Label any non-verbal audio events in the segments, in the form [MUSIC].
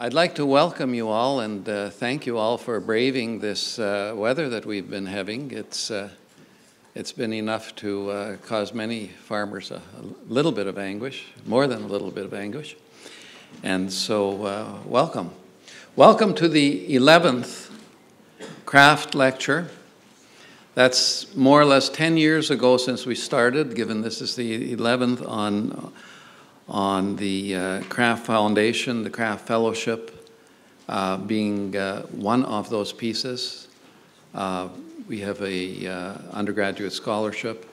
I'd like to welcome you all and uh, thank you all for braving this uh, weather that we've been having. It's, uh, it's been enough to uh, cause many farmers a, a, little bit of anguish, more than a little bit of anguish. And so, uh, welcome. Welcome to the 11th Kraft lecture. That's more or less 10 years ago since we started, given this is the 11th on on the uh, Kraft Foundation, the Kraft Fellowship uh, being uh, one of those pieces. Uh, we have a uh, undergraduate scholarship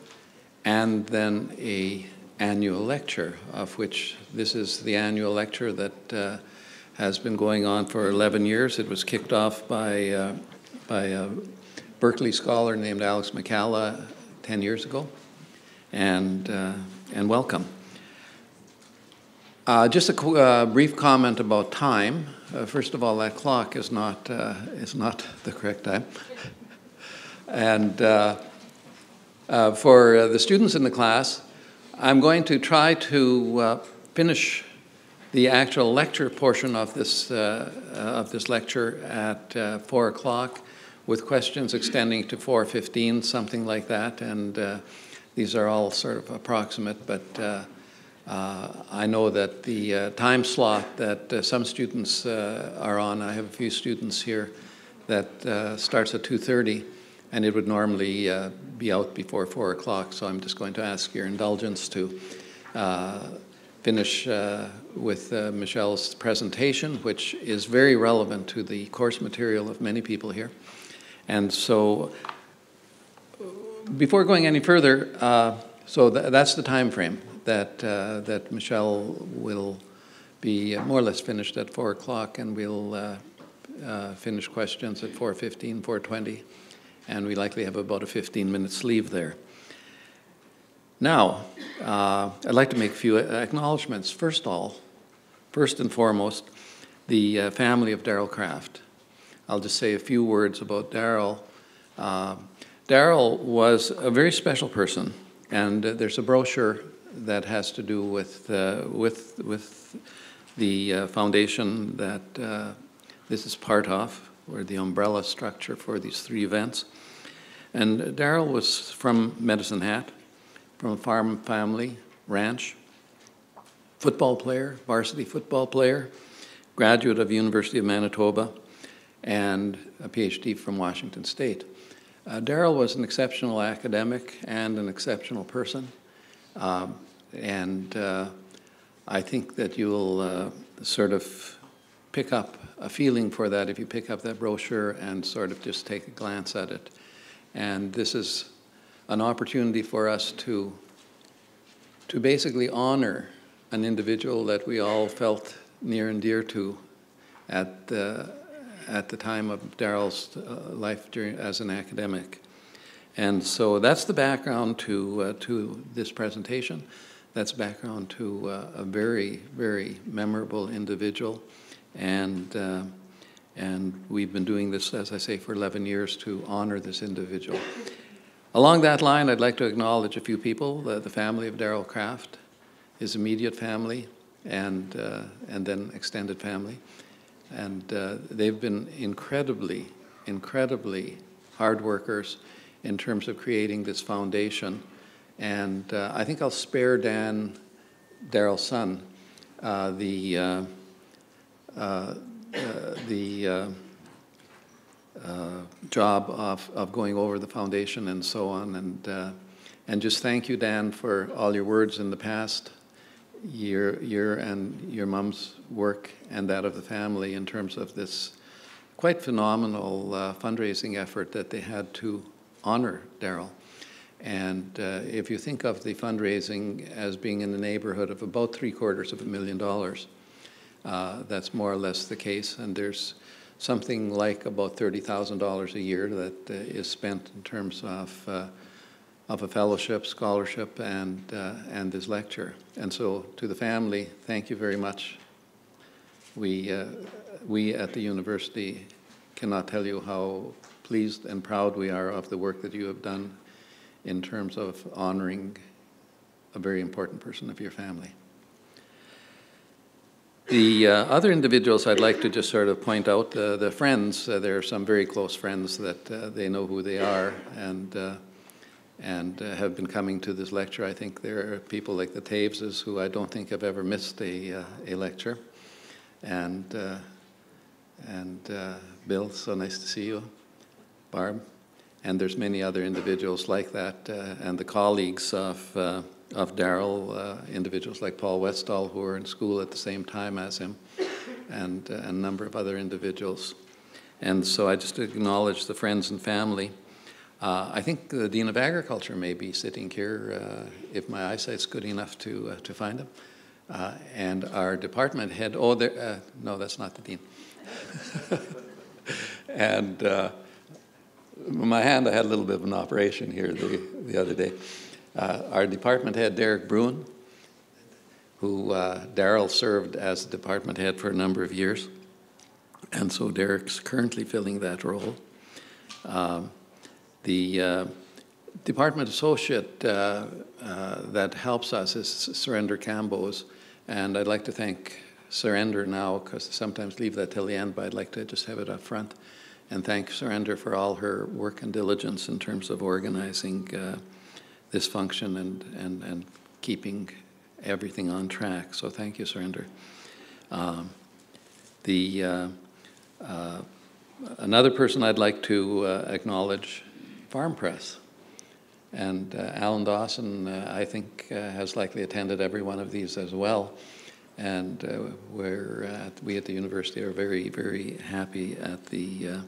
and then a annual lecture, of which this is the annual lecture that uh, has been going on for 11 years. It was kicked off by, by a Berkeley scholar named Alex McCalla 10 years ago. And, and welcome. Uh, just a uh, brief comment about time. Uh, first of all, that clock is not uh, is not the correct time. and uh, uh, for the students in the class, I'm going to try to finish the actual lecture portion of this of this lecture at four o'clock, with questions extending to 4:15, something like that. And these are all sort of approximate, but I know that the uh, time slot that uh, some students uh, are on, I have a few students here that uh, starts at 2.30 and it would normally uh, be out before 4 o'clock, so I'm just going to ask your indulgence to finish with Michele's presentation, which is very relevant to the course material of many people here. And so before going any further, so th that's the time frame that, uh, that Michele will be more or less finished at 4 o'clock, and we'll uh, uh, finish questions at 4.15, 4.20, and we likely have about a 15-minute sleeve there. Now, uh, I'd like to make a few acknowledgments. First all, first and foremost, the uh, family of Daryl Kraft. I'll just say a few words about Daryl. Uh, Daryl was a very special person, and there's a brochure that has to do with, uh, with, with the uh, foundation that uh, this is part of, or the umbrella structure for these three events. And Daryl was from Medicine Hat, from a farm family, ranch, football player, varsity football player, graduate of University of Manitoba, and a PhD from Washington State. Uh, Daryl was an exceptional academic and an exceptional person. Um, and uh, I think that you'll uh, sort of pick up a feeling for that if you pick up that brochure and sort of just take a glance at it. And this is an opportunity for us to, to basically honor an individual that we all felt near and dear to at the, at the time of Daryl's uh, life during, as an academic. And so that's the background to, uh, to this presentation. That's background to uh, a very, very memorable individual. And, uh, and we've been doing this, as I say, for 11 years to honor this individual. Along that line, I'd like to acknowledge a few people, the, the family of Daryl Kraft, his immediate family, and, uh, and then extended family. And uh, they've been incredibly, incredibly hard workers in terms of creating this foundation. And uh, I think I'll spare Dan, Daryl's son, uh, the, uh, uh, uh the job of, of going over the foundation and so on. And, and just thank you, Dan, for all your words in the past year, year and your mom's work and that of the family in terms of this quite phenomenal fundraising effort that they had to honor Daryl. And uh, if you think of the fundraising as being in the neighborhood of about three quarters of a million dollars, uh, that's more or less the case. And there's something like about $30,000 a year that uh, is spent in terms of, uh, of a fellowship, scholarship, and, uh, and this lecture. And so to the family, thank you very much. We, uh, we at the university cannot tell you how pleased and proud we are of the work that you have done in terms of honoring a very important person of your family. The uh, other individuals I'd like to just sort of point out, uh, the friends, uh, there are some very close friends that uh, they know who they are and, uh, and uh, have been coming to this lecture. I think there are people like the Taveses who I don't think have ever missed a, a lecture. And, and Bill, so nice to see you. Barb. And there's many other individuals like that and the colleagues of of Daryl, uh, individuals like Paul Westall who were in school at the same time as him, and, uh, a number of other individuals. And so I just acknowledge the friends and family. Uh, I think the Dean of Agriculture may be sitting here uh, if my eyesight's good enough to, uh, to find him. Uh, and our department head, oh, there, no, that's not the Dean. [LAUGHS] and my hand, I had a little bit of an operation here the, the other day. Uh, our department head, Derek Brewin, who uh, Daryl served as department head for a number of years. And so Derek's currently filling that role. Um, the uh, department associate uh, uh, that helps us is Surrender Cambos. And I'd like to thank Surrender now, because sometimes leave that till the end, but I'd like to just have it up front. And thank Surrender for all her work and diligence in terms of organizing uh, this function and, and, and keeping everything on track. So thank you, Surrender. Um, the, uh, uh, another person I'd like to uh, acknowledge, Farm Press. And uh, Alan Dawson, uh, I think, uh, has likely attended every one of these as well. And we're at, we at the university are very, very happy at the,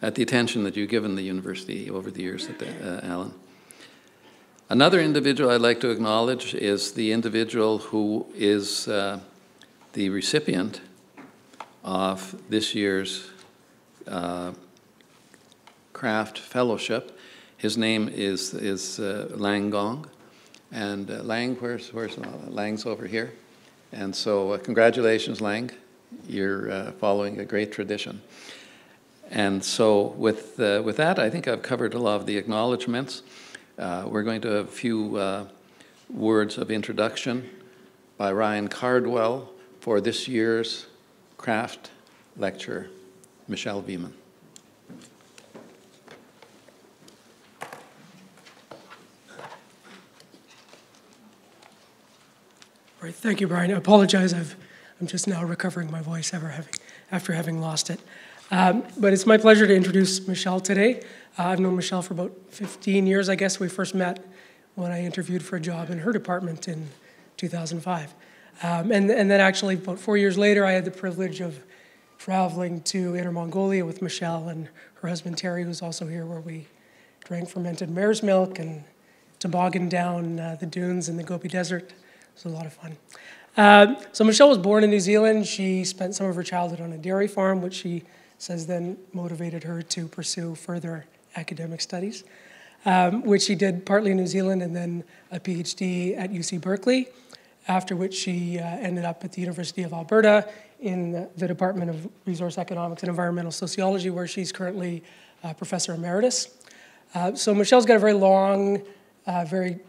at the attention that you've given the university over the years, Alan. Another individual I'd like to acknowledge is the individual who is uh, the recipient of this year's uh, Kraft Fellowship. His name is, is uh, Lang Gong. And uh, Lang, where's, where's Lang's over here? And so, uh, congratulations, Lang. You're uh, following a great tradition. And so, with, with that, I think I've covered a lot of the acknowledgments. Uh, we're going to have a few uh, words of introduction by Ryan Cardwell for this year's Kraft lecture, Michele Veeman. Right, thank you, Brian. I apologize. I've, I'm just now recovering my voice after having, after having lost it. Um, but it's my pleasure to introduce Michele today. Uh, I've known Michele for about 15 years. I guess we first met when I interviewed for a job in her department in 2005. Um, and, and then actually, about four years later, I had the privilege of traveling to Inner Mongolia with Michele and her husband Terry, who's also here, where we drank fermented mare's milk and toboggan down uh, the dunes in the Gobi Desert. It was a lot of fun. Uh, so Michele was born in New Zealand. She spent some of her childhood on a dairy farm, which she says then motivated her to pursue further academic studies, um, which she did partly in New Zealand and then a PhD at UC Berkeley, after which she uh, ended up at the University of Alberta in the Department of Resource Economics and Environmental Sociology, where she's currently uh, Professor Emeritus. Uh, so Michele's got a very long, uh, very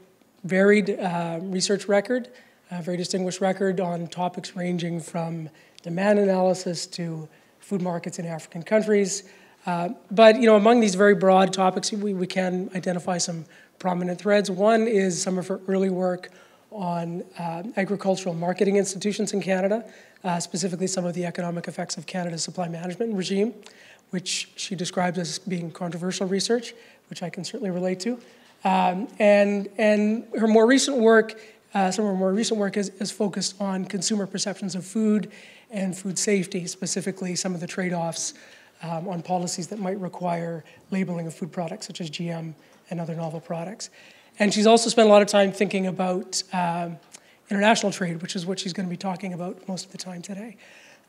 varied uh, research record, a very distinguished record on topics ranging from demand analysis to food markets in African countries, uh, but you know, among these very broad topics, we, we can identify some prominent threads. One is some of her early work on uh, agricultural marketing institutions in Canada, uh, specifically some of the economic effects of Canada's supply management regime, which she describes as being controversial research, which I can certainly relate to. Um, and, and her more recent work, uh, some of her more recent work is, is focused on consumer perceptions of food and food safety, specifically some of the trade offs um, on policies that might require labeling of food products, such as GM and other novel products. And she's also spent a lot of time thinking about um, international trade, which is what she's going to be talking about most of the time today.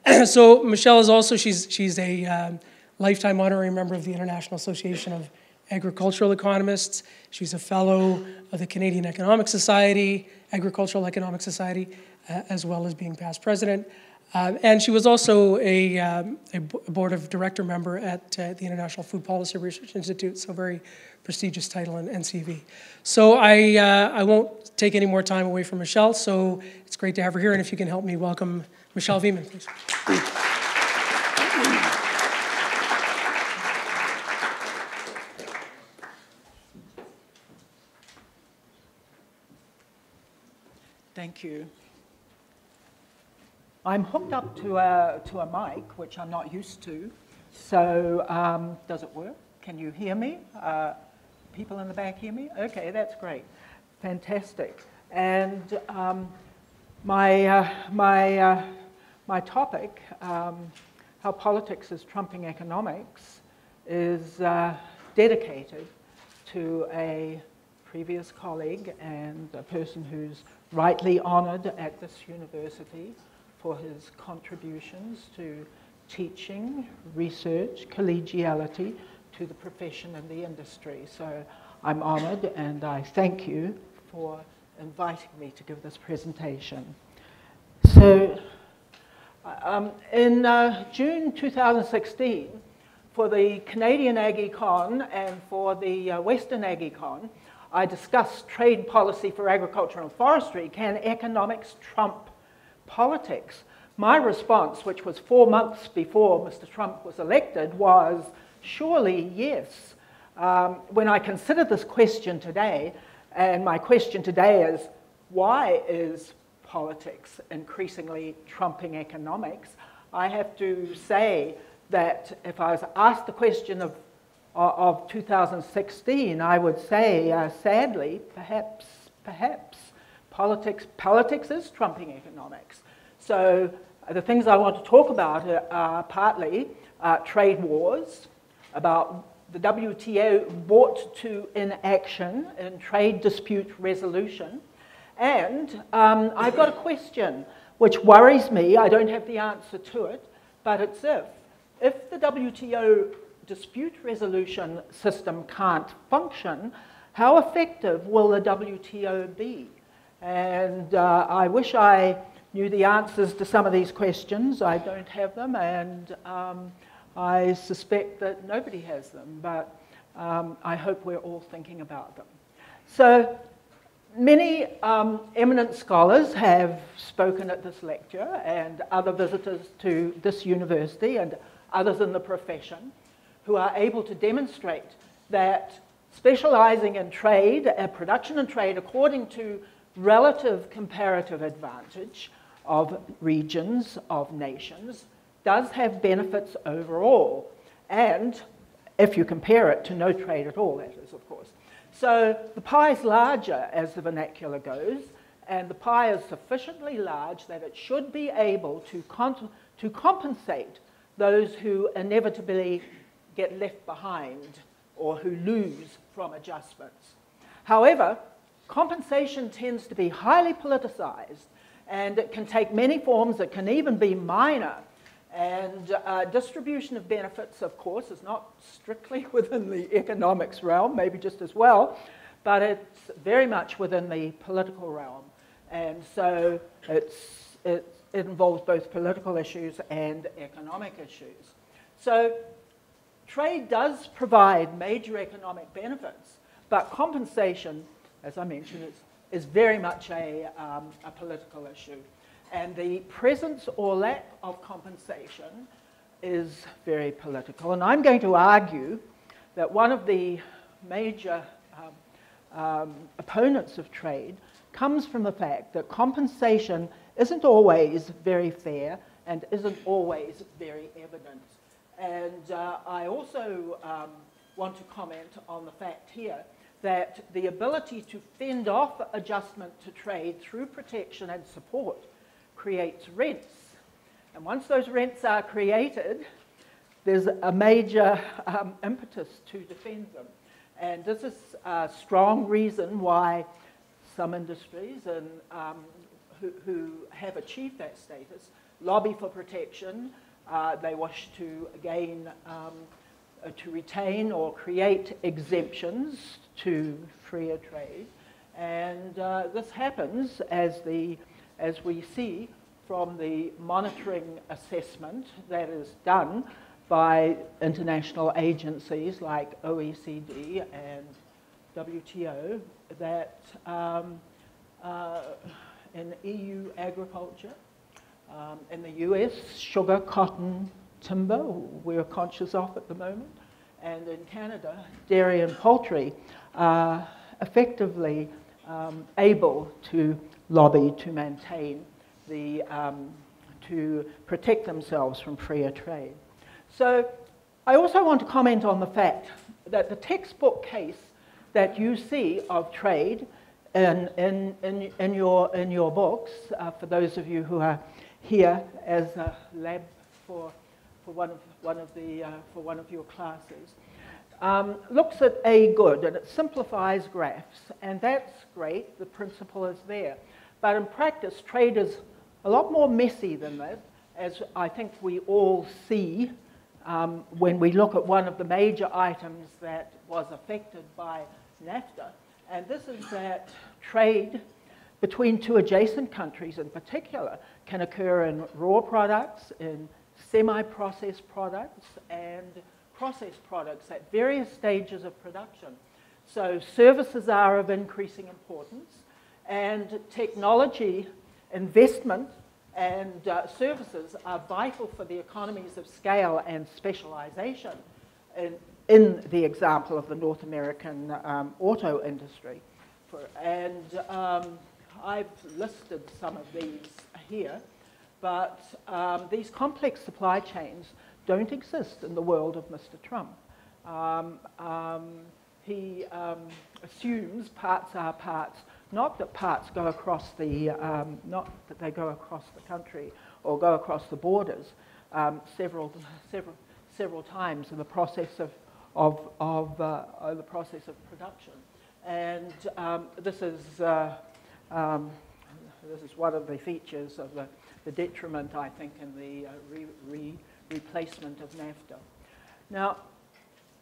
[CLEARS THROAT] so Michele is also she's she's a um, lifetime honorary member of the International Association of Agricultural Economists. She's a fellow of the Canadian Economic Society, Agricultural Economic Society, uh, as well as being past president. Um, and she was also a, um, a board of director member at uh, the International Food Policy Research Institute, so very prestigious title in NCV. So I, uh, I won't take any more time away from Michele, so it's great to have her here, and if you can help me welcome Michele Veeman, please. Thank you. I'm hooked up to a, to a mic, which I'm not used to. So um, does it work? Can you hear me? Uh, people in the back hear me? Okay, that's great. Fantastic. And um, my, uh, my, uh, my topic, um, how politics is trumping economics, is uh, dedicated to a previous colleague and a person who's rightly honored at this university for his contributions to teaching, research, collegiality to the profession and the industry. So I'm honored and I thank you for inviting me to give this presentation. So um, in uh, June 2016, for the Canadian AgriCon and for the uh, Western AgriCon, I discussed trade policy for agriculture and forestry. Can economics trump politics. My response, which was four months before Mr. Trump was elected, was surely yes. Um, when I consider this question today, and my question today is why is politics increasingly trumping economics? I have to say that if I was asked the question of, of 2016, I would say, uh, sadly, perhaps, perhaps Politics, politics is trumping economics. So uh, the things I want to talk about are, partly uh, trade wars, about the WTO brought to inaction in trade dispute resolution. And um, I've got a question which worries me. I don't have the answer to it, but it's if. If the WTO dispute resolution system can't function, how effective will the WTO be? And uh, I wish I knew the answers to some of these questions. I don't have them, and um, I suspect that nobody has them, but um, I hope we're all thinking about them. So, many um, eminent scholars have spoken at this lecture, and other visitors to this university, and others in the profession, who are able to demonstrate that specializing in trade, uh, production and trade, according to relative comparative advantage of regions, of nations, does have benefits overall. And if you compare it to no trade at all, that is, of course. So the pie is larger as the vernacular goes, and the pie is sufficiently large that it should be able to, to compensate those who inevitably get left behind or who lose from adjustments. However, compensation tends to be highly politicized and it can take many forms, it can even be minor. And uh, distribution of benefits, of course, is not strictly [LAUGHS] within the economics realm, maybe just as well, but it's very much within the political realm. And so it's, it, it involves both political issues and economic issues. So trade does provide major economic benefits, but compensation as I mentioned, it's, is very much a, um, a political issue. And the presence or lack of compensation is very political. And I'm going to argue that one of the major um, um, opponents of trade comes from the fact that compensation isn't always very fair and isn't always very evident. And uh, I also um, want to comment on the fact here that the ability to fend off adjustment to trade through protection and support creates rents. And once those rents are created, there's a major um, impetus to defend them. And this is a strong reason why some industries and, um, who, who, have achieved that status lobby for protection. Uh, they wish to gain um, to retain or create exemptions to freer trade. And uh, this happens as, the, as we see from the monitoring assessment that is done by international agencies like OECD and WTO that um, uh, in EU agriculture, um, in the US, sugar, cotton, timber, we're conscious of at the moment, and in Canada, dairy and poultry are effectively um, able to lobby to maintain the, um, to protect themselves from freer trade. So I also want to comment on the fact that the textbook case that you see of trade in, in, in, in your, in your books, uh, for those of you who are here as a lab for, for, one, of, one of the, uh, for one of your classes, um, looks at A good and it simplifies graphs, and that's great, the principle is there. But in practice, trade is a lot more messy than that, as I think we all see um, when we look at one of the major items that was affected by NAFTA, and this is that trade between two adjacent countries in particular can occur in raw products, in semi-processed products, and processed products at various stages of production. So services are of increasing importance, and technology investment and uh, services are vital for the economies of scale and specialization in, in the example of the North American um, auto industry. For, and um, I've listed some of these here, but um, these complex supply chains don't exist in the world of Mr. Trump. Um, um, he um, assumes parts are parts not that parts go across the, um, not that they go across the country or go across the borders several, several, several times in the process of, of, of uh, the process of production. And um, this is uh, um, this is one of the features of the, the detriment, I think, in the uh, re, re, replacement of NAFTA. Now,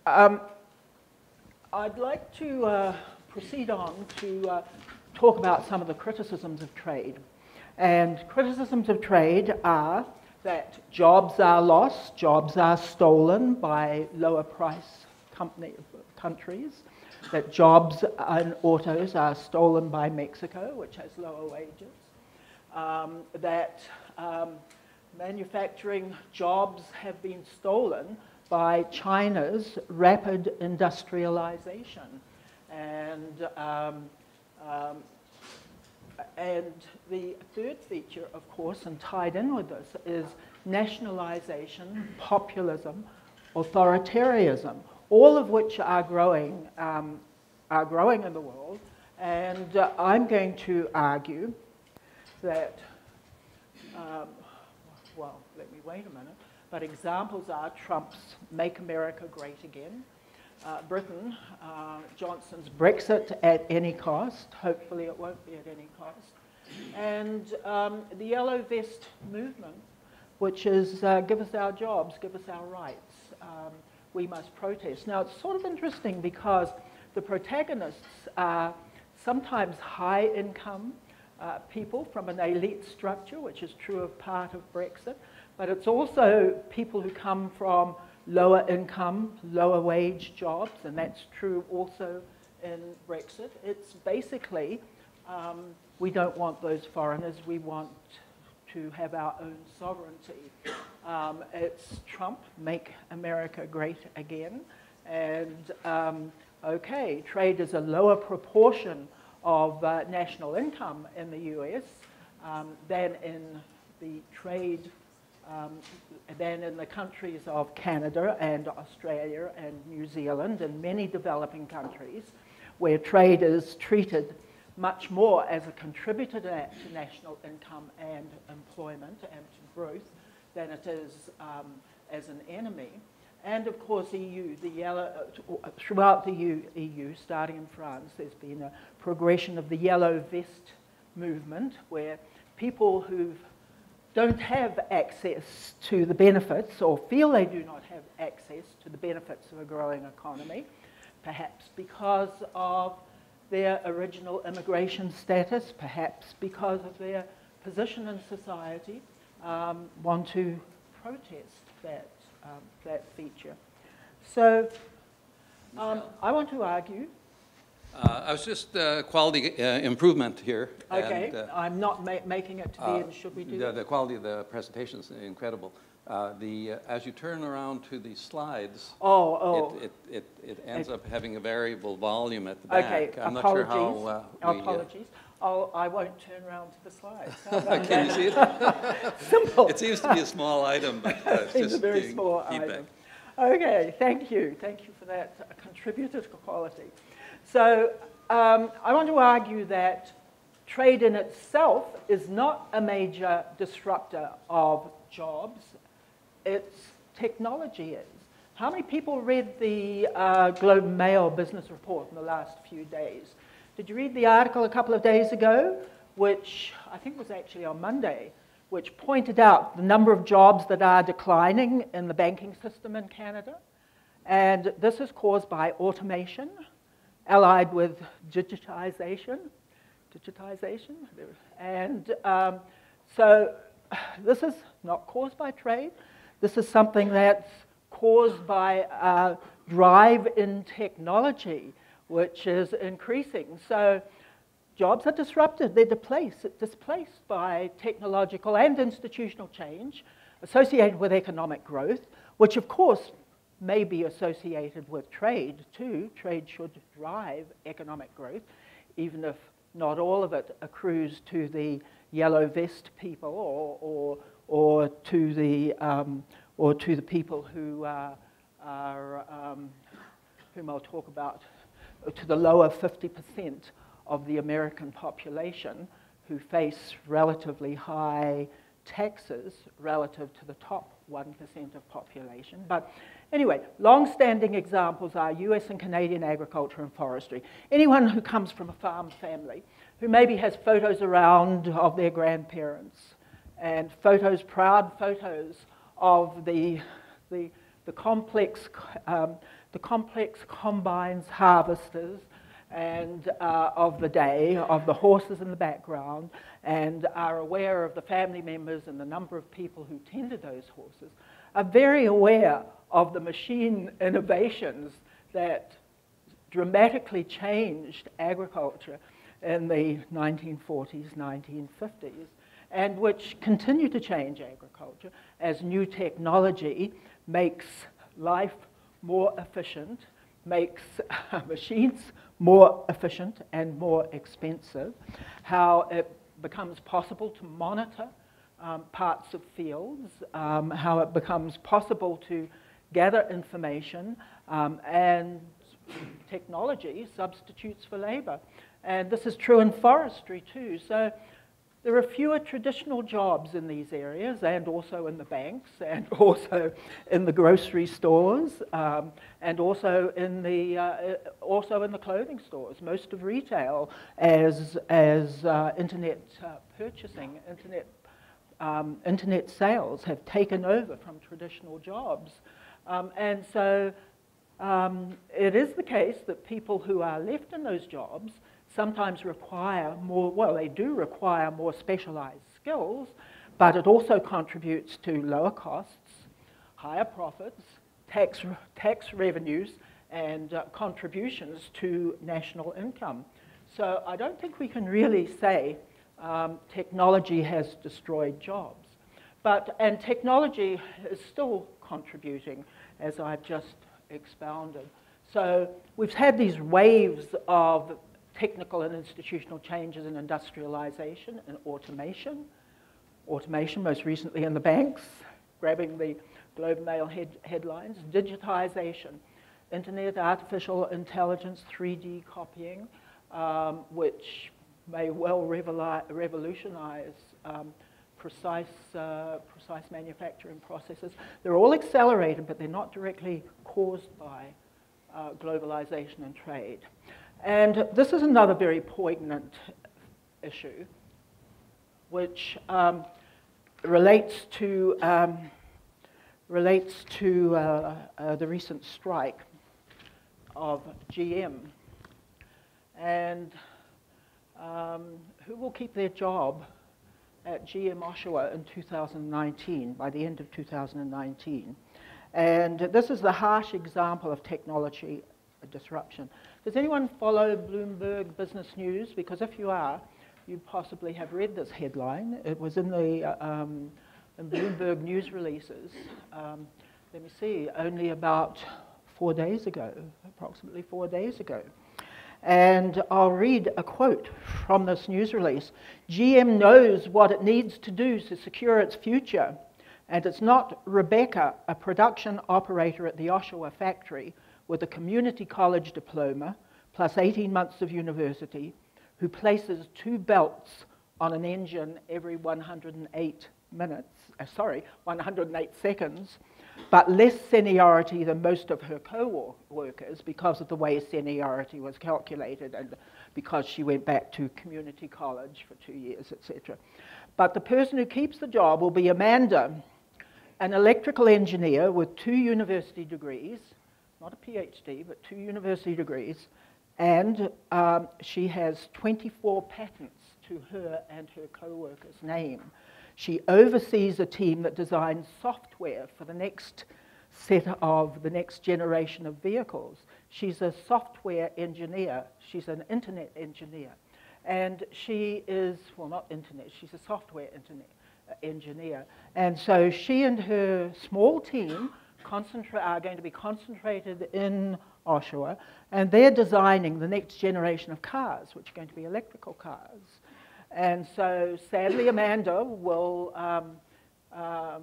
um, I'd like to uh, proceed on to uh, talk about some of the criticisms of trade. And criticisms of trade are that jobs are lost, jobs are stolen by lower price company, countries, that jobs and autos are stolen by Mexico, which has lower wages, um, that um, manufacturing jobs have been stolen by China's rapid industrialization. And um, um, and the third feature, of course, and tied in with this, is nationalization, populism, authoritarianism, all of which are growing, um, are growing in the world. And uh, I'm going to argue that, um, well, let me wait a minute, but examples are Trump's Make America Great Again, uh, Britain, uh, Johnson's Brexit at any cost. Hopefully, it won't be at any cost. And um, the Yellow Vest movement, which is uh, give us our jobs, give us our rights. Um, we must protest. Now, it's sort of interesting because the protagonists are sometimes high income uh, people from an elite structure, which is true of part of Brexit, but it's also people who come from lower income, lower wage jobs, and that's true also in Brexit. It's basically, um, we don't want those foreigners, we want to have our own sovereignty. Um, it's Trump, make America great again. And um, okay, trade is a lower proportion of uh, national income in the US um, than in the trade um, than in the countries of Canada and Australia and New Zealand and many developing countries where trade is treated much more as a contributor to national income and employment and to growth than it is um, as an enemy. And of course, EU, the yellow, uh, throughout the EU, EU, starting in France, there's been a progression of the yellow vest movement where people who've don't have access to the benefits or feel they do not have access to the benefits of a growing economy, perhaps because of their original immigration status, perhaps because of their position in society um, want to protest that, that feature. So um, I want to argue Uh, I was just uh, quality uh, improvement here. Okay, and, uh, I'm not ma- making it to the uh, end, should we do the- that? The quality of the presentation is incredible. Uh, The, uh, as you turn around to the slides, Oh, oh, it, it, it it ends up having a variable volume at the back. okay, I'm not sure apologies, how uh, we, uh, apologies. I'll, I won't turn around to the slides. Can you see it? Simple. It seems to be a small item, but uh, it's Seems a very small feedback. item. Okay, thank you, thank you for that uh, contributor to quality. So um, I want to argue that trade in itself is not a major disruptor of jobs, it's technology is. How many people read the uh, Globe Mail business report in the last few days? Did you read the article a couple of days ago, which I think was actually on Monday, which pointed out the number of jobs that are declining in the banking system in Canada? And this is caused by automation, allied with digitization. Digitization? And um, so [SIGHS] this is not caused by trade. This is something that's caused by uh, drive in technology, which is increasing. So jobs are disrupted, they're displaced, displaced by technological and institutional change associated with economic growth, which of course may be associated with trade too. Trade should drive economic growth, even if not all of it accrues to the yellow vest people or, or, or, to, the, um, or to the people who are, um, whom I'll talk about, to the lower 50% of the American population who face relatively high taxes relative to the top 1% of population. But anyway, long-standing examples are US and Canadian agriculture and forestry. Anyone who comes from a farm family who maybe has photos around of their grandparents and photos, proud photos of the, the, the complex, um, the complex combines harvesters and uh, of the day, of the horses in the background, and are aware of the family members and the number of people who tended those horses, are very aware of the machine innovations that dramatically changed agriculture in the 1940s, 1950s, and which continue to change agriculture as new technology makes life more efficient, makes [LAUGHS] machines more efficient and more expensive, how it becomes possible to monitor um, parts of fields, um, how it becomes possible to gather information, um, and technology substitutes for labor. And this is true in forestry too. So there are fewer traditional jobs in these areas, and also in the banks, [LAUGHS] and also in the grocery stores, um, and also in the uh, also in the clothing stores. Most of retail, as as uh, internet uh, purchasing, internet um, internet sales have taken over from traditional jobs, um, and so um, it is the case that people who are left in those jobs sometimes require more, well, they do require more specialized skills, but it also contributes to lower costs, higher profits, tax, tax revenues, and uh, contributions to national income. So I don't think we can really say um, technology has destroyed jobs. But, and technology is still contributing, as I've just expounded. So we've had these waves of technical and institutional changes in industrialization and automation. Automation, most recently in the banks, grabbing the Globe Mail head, headlines. Digitization, internet, artificial intelligence, 3D copying, um, which may well revolutionize um, precise, uh, precise manufacturing processes. They're all accelerated, but they're not directly caused by uh, globalization and trade. And this is another very poignant issue, which um, relates to, um, relates to uh, uh, the recent strike of GM. And um, who will keep their job at GM Oshawa in 2019, by the end of 2019. And this is the harsh example of technology disruption. Does anyone follow Bloomberg Business News? Because if you are, you possibly have read this headline. It was in the uh, um, in Bloomberg news releases. Um, let me see, only about four days ago, approximately four days ago. And I'll read a quote from this news release. GM knows what it needs to do to secure its future. And it's not Rebecca, a production operator at the Oshawa factory with a community college diploma plus 18 months of university, who places two belts on an engine every 108 minutes, uh, sorry, 108 seconds, but less seniority than most of her co-workers because of the way seniority was calculated and because she went back to community college for two years, etc. But the person who keeps the job will be Amanda, an electrical engineer with two university degrees, not a PhD, but two university degrees, and um, she has 24 patents to her and her co-worker's name. She oversees a team that designs software for the next set of the next generation of vehicles. She's a software engineer. She's an internet engineer. And she is, well, not internet, she's a software internet, uh, engineer. And so she and her small team are going to be concentrated in Oshawa, and they're designing the next generation of cars, which are going to be electrical cars. And so sadly, Amanda will, um, um,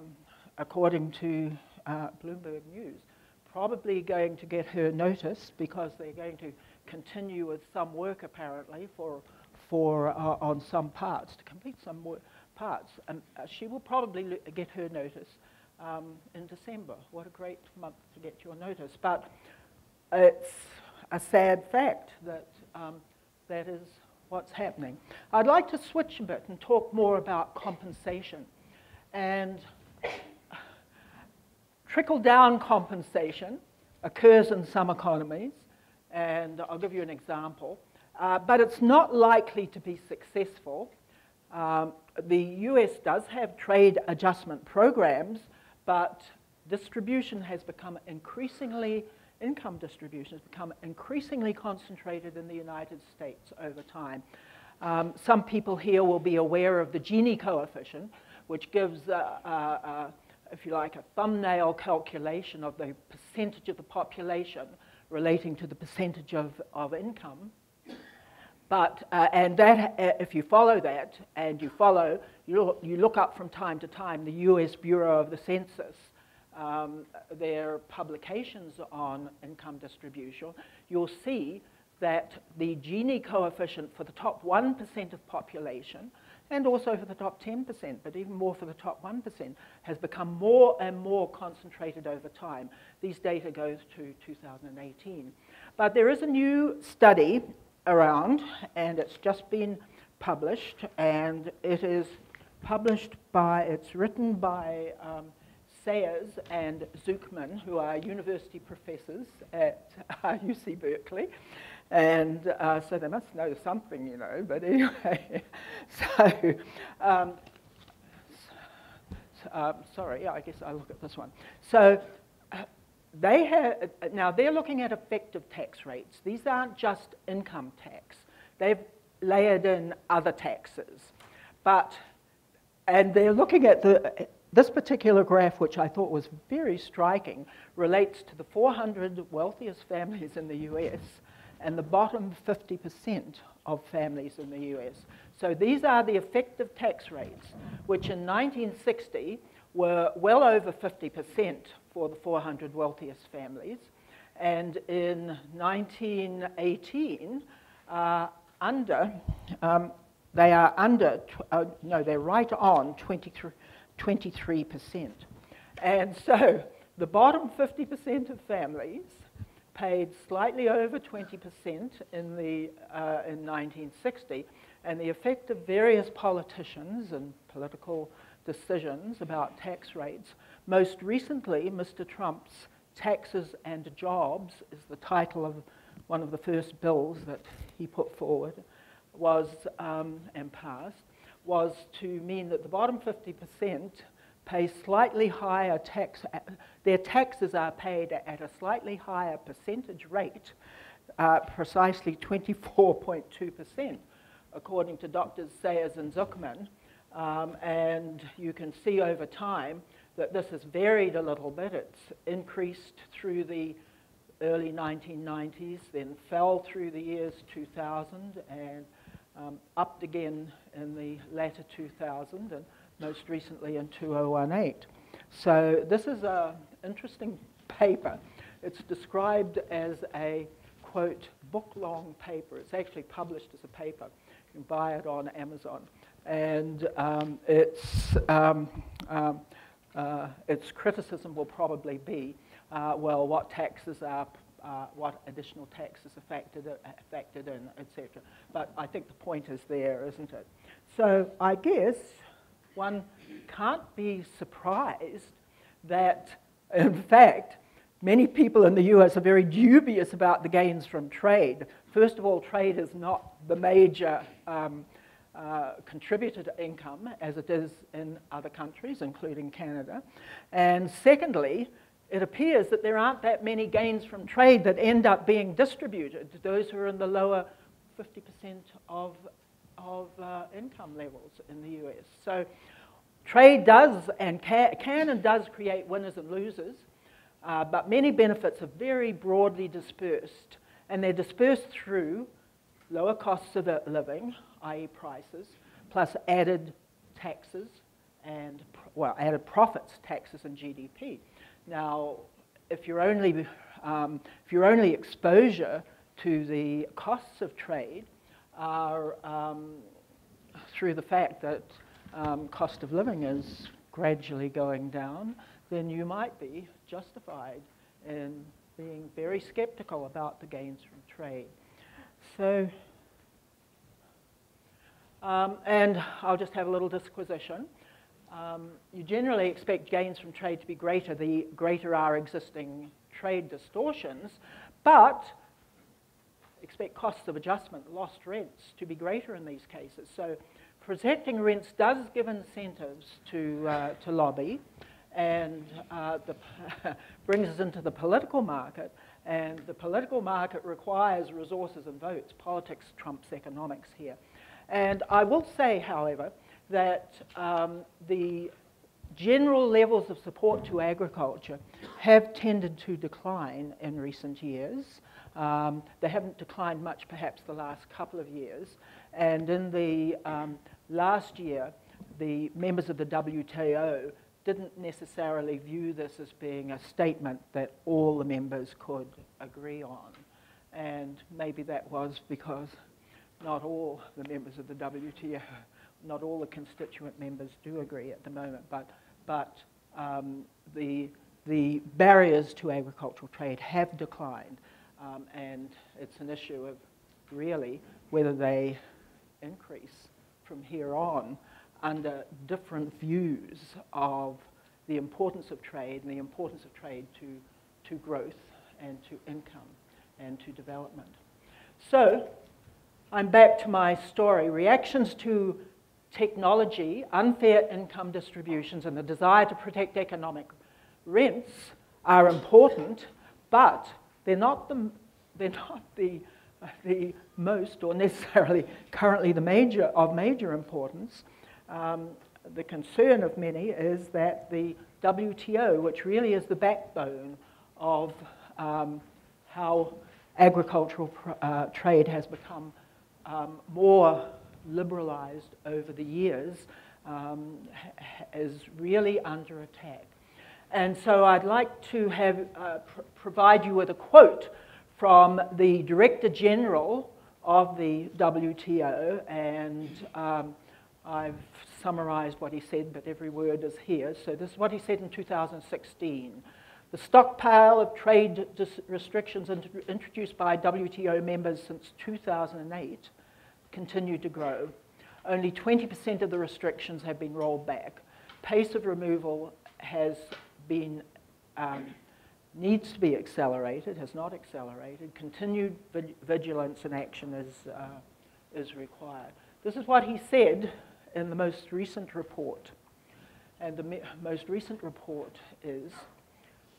according to uh, Bloomberg News, probably going to get her notice because they're going to continue with some work apparently for, for uh, on some parts, to complete some parts. And uh, she will probably get her notice um, in December. What a great month to get your notice. But it's a sad fact that um, that is what's happening. I'd like to switch a bit and talk more about compensation. And trickle down compensation occurs in some economies, and I'll give you an example. Uh, but it's not likely to be successful. Um, the US does have trade adjustment programs, but distribution has become increasingly income distribution has become increasingly concentrated in the United States over time. Um, some people here will be aware of the Gini coefficient, which gives, uh, uh, uh, if you like, a thumbnail calculation of the percentage of the population relating to the percentage of, of income. But, uh, and that, uh, if you follow that, and you follow, you look, you look up from time to time the US Bureau of the Census, um, their publications on income distribution, you'll see that the Gini coefficient for the top 1% of population and also for the top 10%, but even more for the top 1%, has become more and more concentrated over time. These data goes to 2018. But there is a new study around, and it's just been published, and it is published by, it's written by um, Saez and Zucman, who are university professors at [LAUGHS] UC Berkeley. And uh, so they must know something, you know, but anyway. [LAUGHS] so, um, uh, sorry, I guess I'll look at this one. So uh, they have, now they're looking at effective tax rates. These aren't just income tax. They've layered in other taxes. But, and they're looking at the this particular graph, which I thought was very striking, relates to the 400 wealthiest families in the US and the bottom 50% of families in the US. So these are the effective tax rates, which in 1960 were well over 50% for the 400 wealthiest families. And in 1918, uh, under, um, they are under, uh, no, they're right on 23, 23%. And so the bottom 50% of families paid slightly over 20% in, the, uh, in 1960, and the effect of various politicians and political decisions about tax rates, most recently, Mr. Trump's Taxes and Jobs is the title of one of the first bills that he put forward, was um, and passed, was to mean that the bottom 50% pay slightly higher tax, their taxes are paid at a slightly higher percentage rate, uh, precisely 24.2%, according to Drs. Saez and Zucman. Um, and you can see over time that this has varied a little bit. It's increased through the early 1990s, then fell through the years 2000 and um, upped again in the latter 2000 and most recently in 2018. So this is an interesting paper. It's described as a, quote, book-long paper. It's actually published as a paper. You can buy it on Amazon. And um, its, um, um, uh, its criticism will probably be, uh, well, what taxes are uh, what additional taxes are factored, uh, factored in, etc. But I think the point is there, isn't it? So I guess one can't be surprised that, in fact, many people in the US are very dubious about the gains from trade. First of all, trade is not the major um, uh, contributor to income as it is in other countries, including Canada. And secondly, it appears that there aren't that many gains from trade that end up being distributed to those who are in the lower 50% of, of uh, income levels in the US. So trade does and can, can and does create winners and losers, uh, but many benefits are very broadly dispersed, and they're dispersed through lower costs of living, i.e. prices, plus added taxes and, well, added profits, taxes and GDP. Now, if you're only, um, if your only exposure to the costs of trade are um, through the fact that um, cost of living is gradually going down, then you might be justified in being very skeptical about the gains from trade. So, um, and I'll just have a little disquisition um, you generally expect gains from trade to be greater the greater our existing trade distortions, but expect costs of adjustment, lost rents, to be greater in these cases. So protecting rents does give incentives to, uh, to lobby and uh, the, [LAUGHS] brings us into the political market. And the political market requires resources and votes. Politics trumps economics here. And I will say, however, that um, the general levels of support to agriculture have tended to decline in recent years. Um, they haven't declined much perhaps the last couple of years. And in the um, last year, the members of the WTO didn't necessarily view this as being a statement that all the members could agree on. And maybe that was because not all the members of the WTO not all the constituent members do agree at the moment, but, but um, the, the barriers to agricultural trade have declined, um, and it's an issue of really whether they increase from here on under different views of the importance of trade and the importance of trade to, to growth and to income and to development. So I'm back to my story. Reactions to technology, unfair income distributions, and the desire to protect economic rents are important, but they're not the, they're not the, the most or necessarily currently the major of major importance. Um, the concern of many is that the WTO, which really is the backbone of um, how agricultural uh, trade has become um, more liberalized over the years um, is really under attack. And so I'd like to have, uh, pr provide you with a quote from the Director General of the WTO, and um, I've summarized what he said, but every word is here. So this is what he said in 2016. The stockpile of trade restrictions introduced by WTO members since 2008 continued to grow. Only 20% of the restrictions have been rolled back. Pace of removal has been, um, needs to be accelerated, has not accelerated. Continued vigilance and action is, uh, is required. This is what he said in the most recent report. And the most recent report is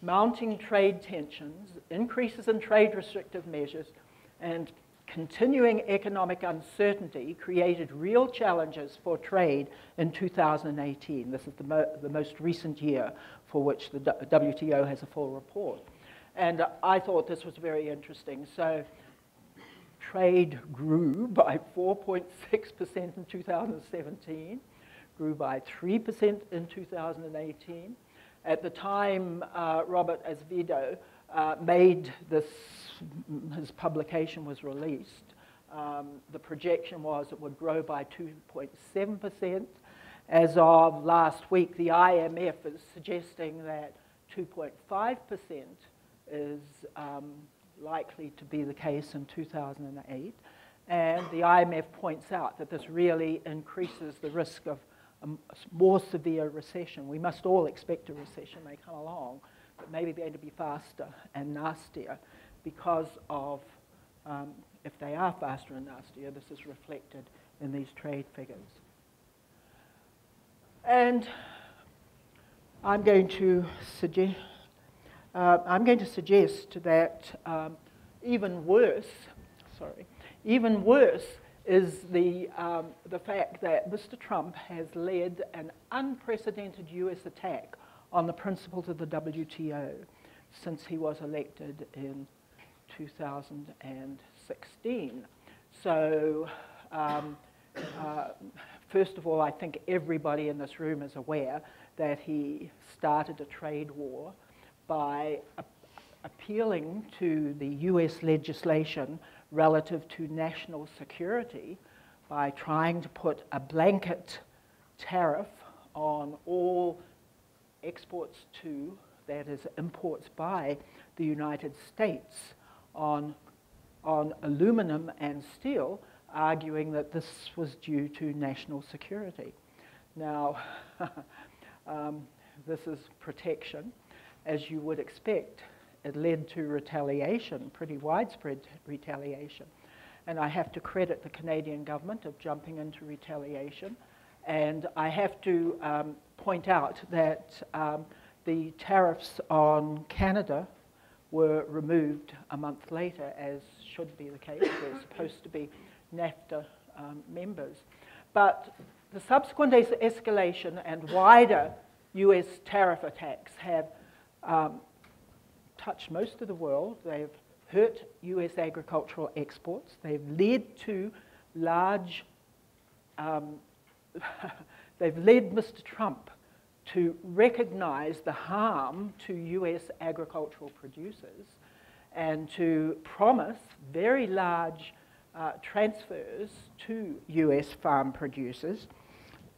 mounting trade tensions, increases in trade restrictive measures, and continuing economic uncertainty created real challenges for trade in 2018. This is the, mo- the most recent year for which the WTO has a full report. And I thought this was very interesting. So, trade grew by 4.6% in 2017, grew by 3% in 2018. At the time, uh, Robert Azevedo uh, made this, his publication was released, um, the projection was it would grow by 2.7%. As of last week, the IMF is suggesting that 2.5% is um, likely to be the case in 2008. And the IMF points out that this really increases the risk of a more severe recession. We must all expect a recession may come along, but maybe they're going to be faster and nastier because of, um, if they are faster and nastier, this is reflected in these trade figures. And I'm going to suggest, uh, I'm going to suggest that um, even worse, sorry, even worse is the, um, the fact that Mr. Trump has led an unprecedented US attack on the principles of the WTO since he was elected in 2016. So, um, uh, first of all, I think everybody in this room is aware that he started a trade war by appealing to the US legislation relative to national security by trying to put a blanket tariff on all exports to, that is, imports by the United States on, on aluminum and steel, arguing that this was due to national security. Now, [LAUGHS] um, this is protection, as you would expect it led to retaliation, pretty widespread retaliation. And I have to credit the Canadian government of jumping into retaliation. And I have to um, point out that um, the tariffs on Canada were removed a month later, as should be the case. They're [COUGHS] supposed to be NAFTA um, members. But the subsequent es escalation and wider US tariff attacks have um, touched most of the world. They've hurt US agricultural exports. They've led to large, um, [LAUGHS] they've led Mr. Trump to recognize the harm to US agricultural producers and to promise very large uh, transfers to US farm producers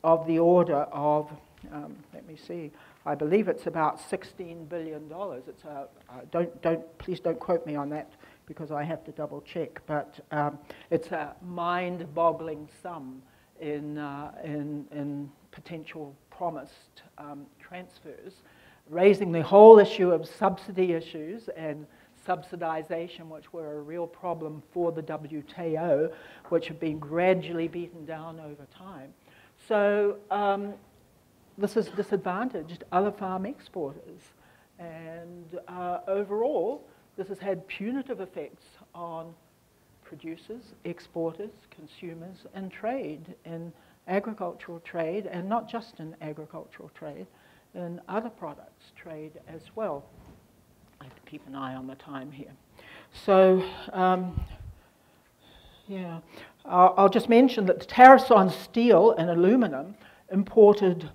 of the order of, um, let me see, I believe it's about $16 billion. It's a, uh, don't, don't, please don't quote me on that because I have to double check, but um, it's a mind boggling sum in, uh, in, in potential promised um, transfers, raising the whole issue of subsidy issues and subsidization, which were a real problem for the WTO, which have been gradually beaten down over time. So um, this has disadvantaged other farm exporters. And uh, overall, this has had punitive effects on producers, exporters, consumers, and trade in agricultural trade, and not just in agricultural trade, in other products trade as well. I have to keep an eye on the time here. So, um, yeah, I'll, I'll just mention that the tariffs on steel and aluminum imported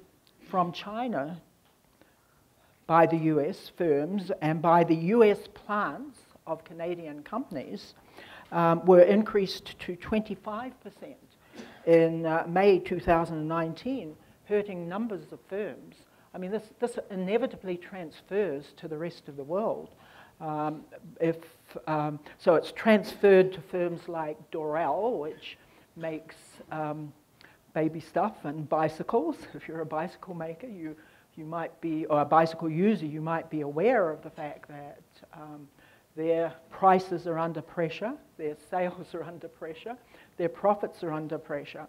from China by the US firms and by the US plants of Canadian companies um, were increased to 25% in uh, May 2019, hurting numbers of firms. I mean, this, this inevitably transfers to the rest of the world. Um, if, um, so it's transferred to firms like Dorel, which makes um, baby stuff and bicycles. [LAUGHS] If you're a bicycle maker, you, you might be, or a bicycle user, you might be aware of the fact that um, their prices are under pressure, their sales are under pressure, their profits are under pressure.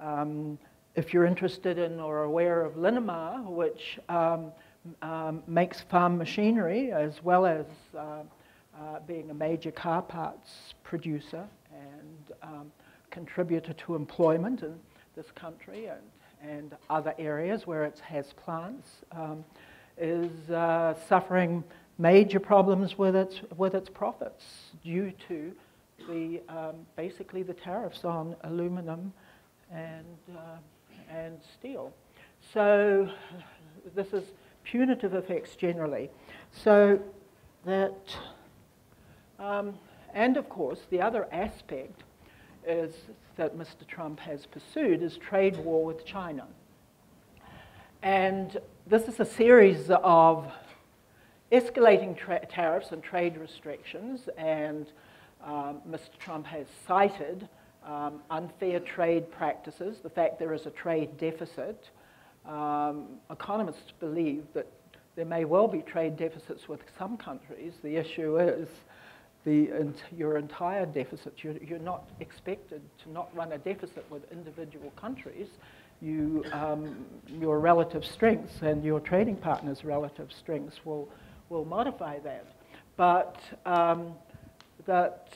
Um, if you're interested in or aware of Linamar, which um, um, makes farm machinery as well as uh, uh, being a major car parts producer and um, contributor to employment in this country and, and other areas where it has plants, um, is uh, suffering major problems with its, with its profits due to the, um, basically the tariffs on aluminum and, uh, and steel. So this is punitive effects generally. So that, um, and of course, the other aspect is that Mr. Trump has pursued is trade war with China. And this is a series of escalating tariffs and trade restrictions, and um, Mr. Trump has cited um, unfair trade practices, the fact there is a trade deficit. Um, economists believe that there may well be trade deficits with some countries. The issue is the, your entire deficit. You're, you're not expected to not run a deficit with individual countries. You, um, your relative strengths and your trading partners' relative strengths will, will modify that. But um, that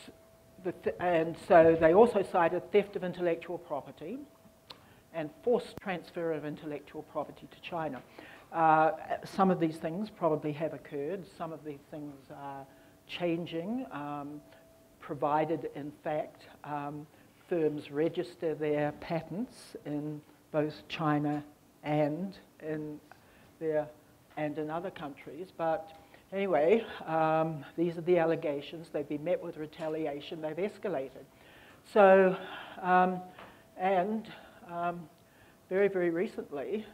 th and so they also cited theft of intellectual property and forced transfer of intellectual property to China. Uh, some of these things probably have occurred. Some of these things are changing, um, provided in fact um, firms register their patents in both China and in their and in other countries. But Anyway, um, these are the allegations. They've been met with retaliation. They've escalated. So, um, and um, very, very recently,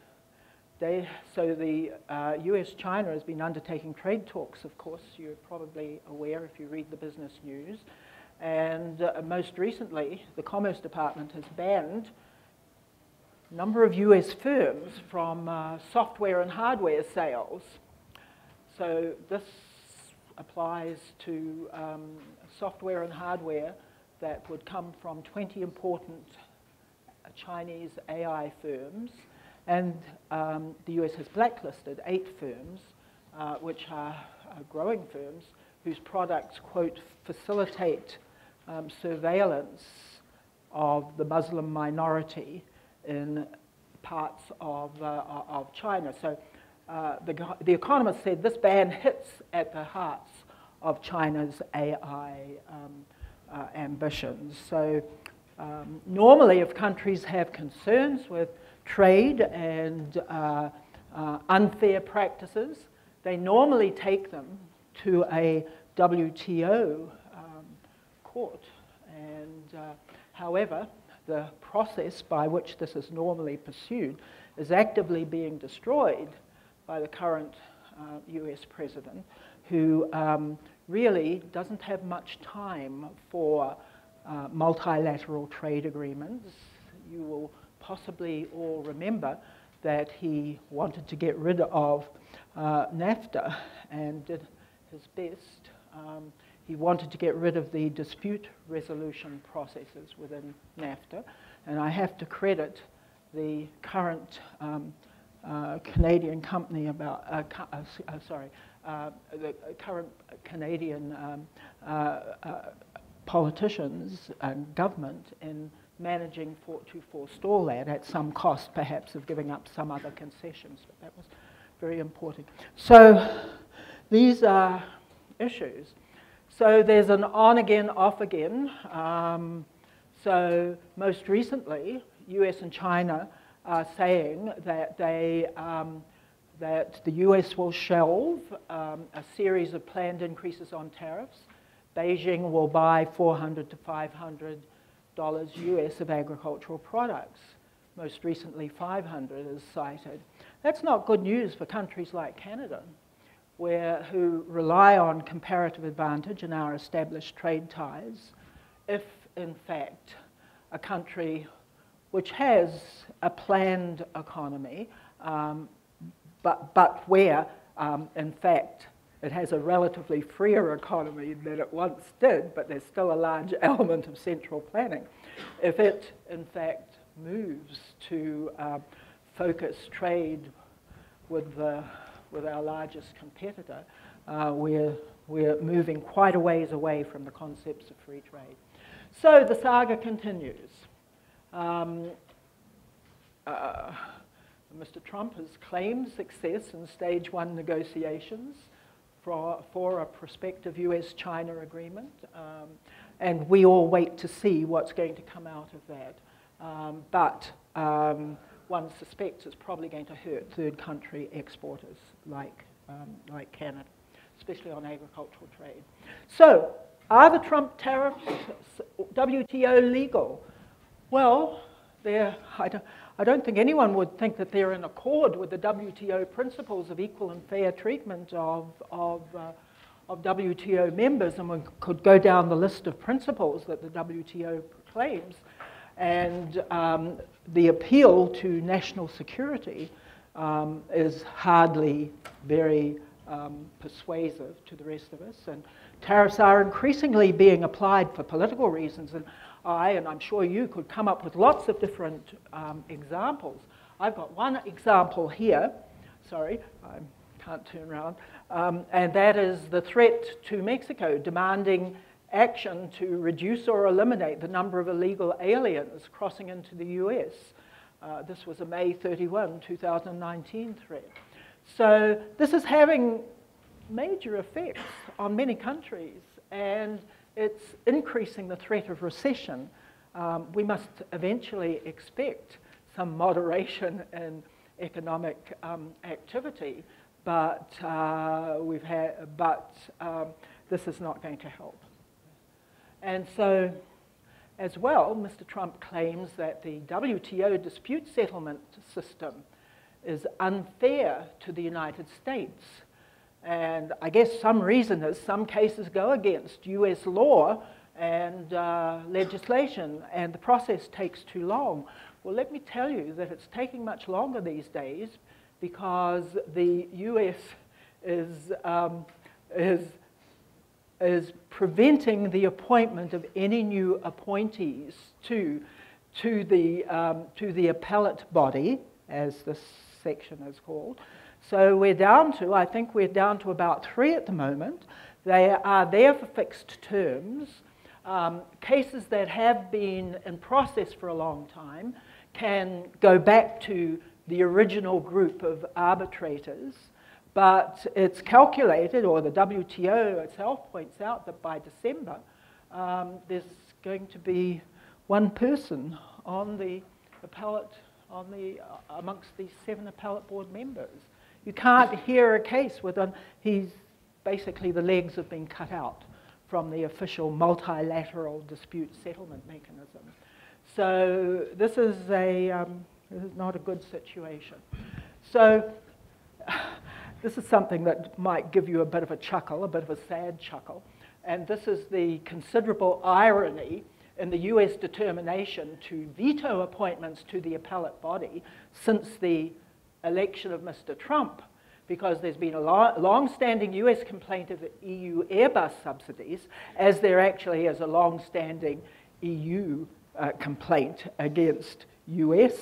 they, so the uh, US-China has been undertaking trade talks, of course. You're probably aware if you read the business news. And uh, most recently, the Commerce Department has banned a number of US firms from uh, software and hardware sales so this applies to um, software and hardware that would come from 20 important Chinese AI firms. And um, the US has blacklisted eight firms, uh, which are growing firms, whose products, quote, facilitate um, surveillance of the Muslim minority in parts of, uh, of China. So uh, the, the Economist said this ban hits at the hearts of China's AI um, uh, ambitions. So um, normally if countries have concerns with trade and uh, uh unfair practices, they normally take them to a WTO um, court. And uh, however, the process by which this is normally pursued is actively being destroyed by the current uh, US president, who um, really doesn't have much time for uh, multilateral trade agreements. You will possibly all remember that he wanted to get rid of uh, NAFTA and did his best. Um, he wanted to get rid of the dispute resolution processes within NAFTA, and I have to credit the current um, uh, Canadian company about, uh, uh, uh sorry, uh, the current Canadian um, politicians and government in managing for, to forestall that at some cost, perhaps, of giving up some other concessions. But that was very important. So these are issues. So there's an on again, off again. Um, so most recently, US and China are saying that they um, that the US will shelve um, a series of planned increases on tariffs. Beijing will buy 400 to 500 dollars US of agricultural products. Most recently, 500 is cited. That's not good news for countries like Canada, where, who rely on comparative advantage in our established trade ties, if in fact a country which has a planned economy, um, but, but where, um, in fact, it has a relatively freer economy than it once did, but there's still a large [LAUGHS] element of central planning. If it, in fact, moves to uh, focus trade with, the, with our largest competitor, uh, we're, we're moving quite a ways away from the concepts of free trade. So the saga continues. Um, uh, Mr. Trump has claimed success in stage one negotiations for, for a prospective US China agreement. Um, and we all wait to see what's going to come out of that. Um, but um, one suspects it's probably going to hurt third country exporters like, um, like Canada, especially on agricultural trade. So, are the Trump tariffs WTO legal? Well, I don't, I don't think anyone would think that they're in accord with the WTO principles of equal and fair treatment of, of, uh, of WTO members, and we could go down the list of principles that the WTO proclaims. And um, the appeal to national security um, is hardly very um, persuasive to the rest of us. And tariffs are increasingly being applied for political reasons. And I, and I'm sure you, could come up with lots of different um, examples. I've got one example here. Sorry, I can't turn around. Um, and that is the threat to Mexico demanding action to reduce or eliminate the number of illegal aliens crossing into the US. Uh, this was a May 31, 2019 threat. So this is having major effects on many countries, and it's increasing the threat of recession. Um, we must eventually expect some moderation in economic um, activity, but uh, we've had, but um, this is not going to help. And so, as well, Mr. Trump claims that the WTO dispute settlement system is unfair to the United States. And I guess some reason is some cases go against US law and uh, legislation, and the process takes too long. Well, let me tell you that it's taking much longer these days because the US is, um, is is preventing the appointment of any new appointees to, to, the, um, to the appellate body, as this section is called. So we're down to, I think we're down to about three at the moment. They are there for fixed terms. Um, cases that have been in process for a long time can go back to the original group of arbitrators but it's calculated, or the WTO itself points out that by December, um, there's going to be one person on the appellate, on the, uh, amongst the seven appellate board members. You can't hear a case with an, he's basically the legs have been cut out from the official multilateral dispute settlement mechanism. So this is a, um, this is not a good situation. So [SIGHS] this is something that might give you a bit of a chuckle, a bit of a sad chuckle. And this is the considerable irony in the US determination to veto appointments to the appellate body since the election of Mr. Trump, because there's been a long standing US complaint of EU Airbus subsidies, as there actually is a long standing EU uh, complaint against US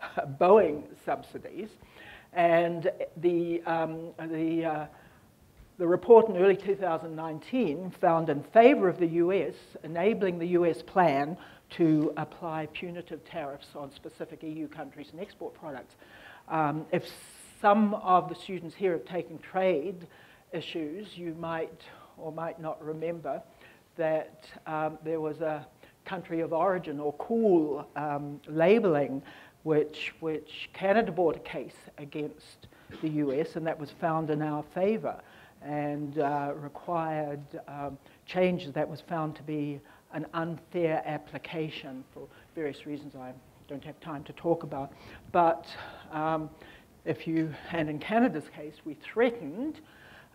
[LAUGHS] Boeing subsidies. And the, um, the, uh, the report in early 2019 found in favor of the US, enabling the US plan to apply punitive tariffs on specific EU countries and export products. Um, if some of the students here have taken trade issues, you might or might not remember that um, there was a country of origin or COOL um, labeling which, which Canada brought a case against the US, and that was found in our favor and uh, required um, changes that was found to be an unfair application for various reasons. I don't have time to talk about. But um, if you, and in Canada's case, we threatened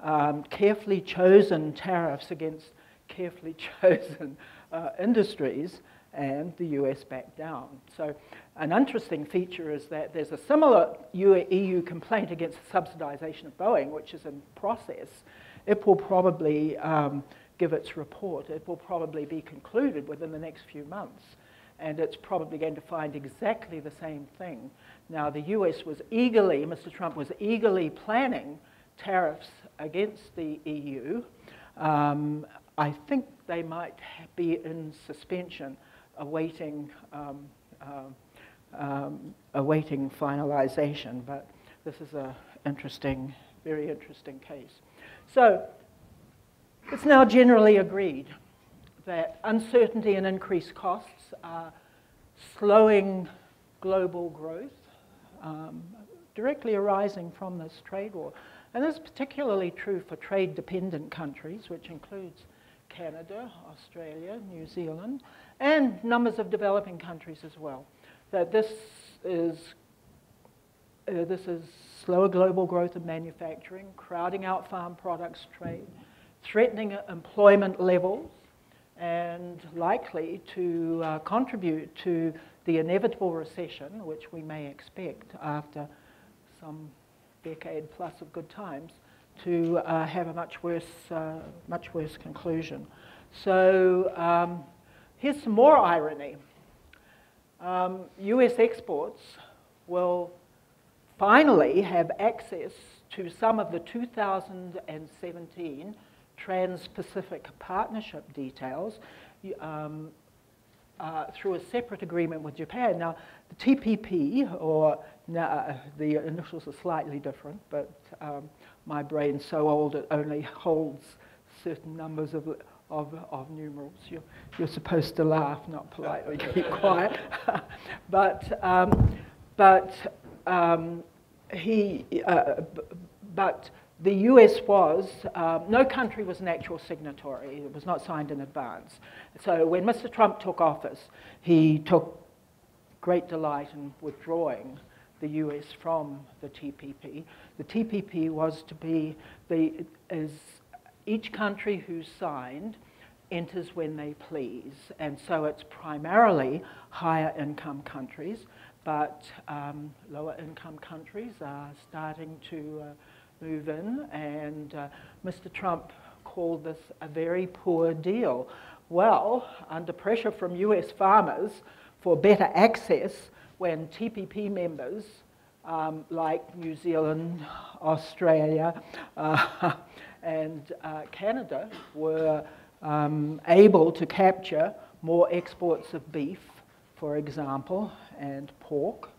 um, carefully chosen tariffs against carefully [LAUGHS] chosen uh, industries, and the US backed down. So an interesting feature is that there's a similar EU complaint against the subsidization of Boeing, which is in process. It will probably um, give its report. It will probably be concluded within the next few months. And it's probably going to find exactly the same thing. Now, the US was eagerly, Mr. Trump was eagerly planning tariffs against the EU. Um, I think they might be in suspension, awaiting, um, uh, um, awaiting finalization, but this is an interesting, very interesting case. So, it's now generally agreed that uncertainty and increased costs are slowing global growth um, directly arising from this trade war. And this is particularly true for trade dependent countries, which includes Canada, Australia, New Zealand, and numbers of developing countries as well. That this is, uh, this is slower global growth of manufacturing, crowding out farm products trade, threatening employment levels, and likely to uh, contribute to the inevitable recession, which we may expect after some decade plus of good times, to uh, have a much worse, uh, much worse conclusion. So um, here's some more irony. Um, US exports will finally have access to some of the 2017 Trans-Pacific Partnership details um, uh, through a separate agreement with Japan. Now, the TPP, or uh, the initials are slightly different, but um, my brain's so old it only holds certain numbers of, of, of numerals. You're, you're supposed to laugh, not politely [LAUGHS] keep quiet. [LAUGHS] but um, but um, he, uh, but the US was, um, no country was an actual signatory. It was not signed in advance. So when Mr. Trump took office, he took great delight in withdrawing the US from the TPP. The TPP was to be the, as each country who signed enters when they please. And so it's primarily higher income countries, but um, lower income countries are starting to uh, move in, and uh, Mr. Trump called this a very poor deal. Well, under pressure from US farmers for better access when TPP members um, like New Zealand, Australia, uh, [LAUGHS] and uh, Canada were um, able to capture more exports of beef, for example, and pork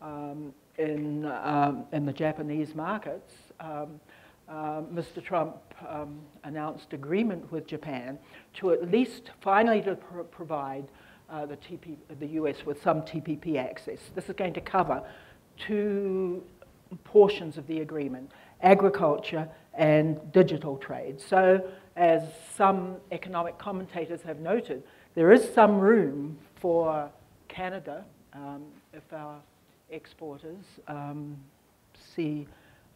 um, in, um, in the Japanese markets, um, uh, Mr. Trump um, announced agreement with Japan to at least finally to pr provide uh, the, TP, the US with some TPP access. This is going to cover two portions of the agreement, agriculture and digital trade. So as some economic commentators have noted, there is some room for Canada um, if our exporters um, see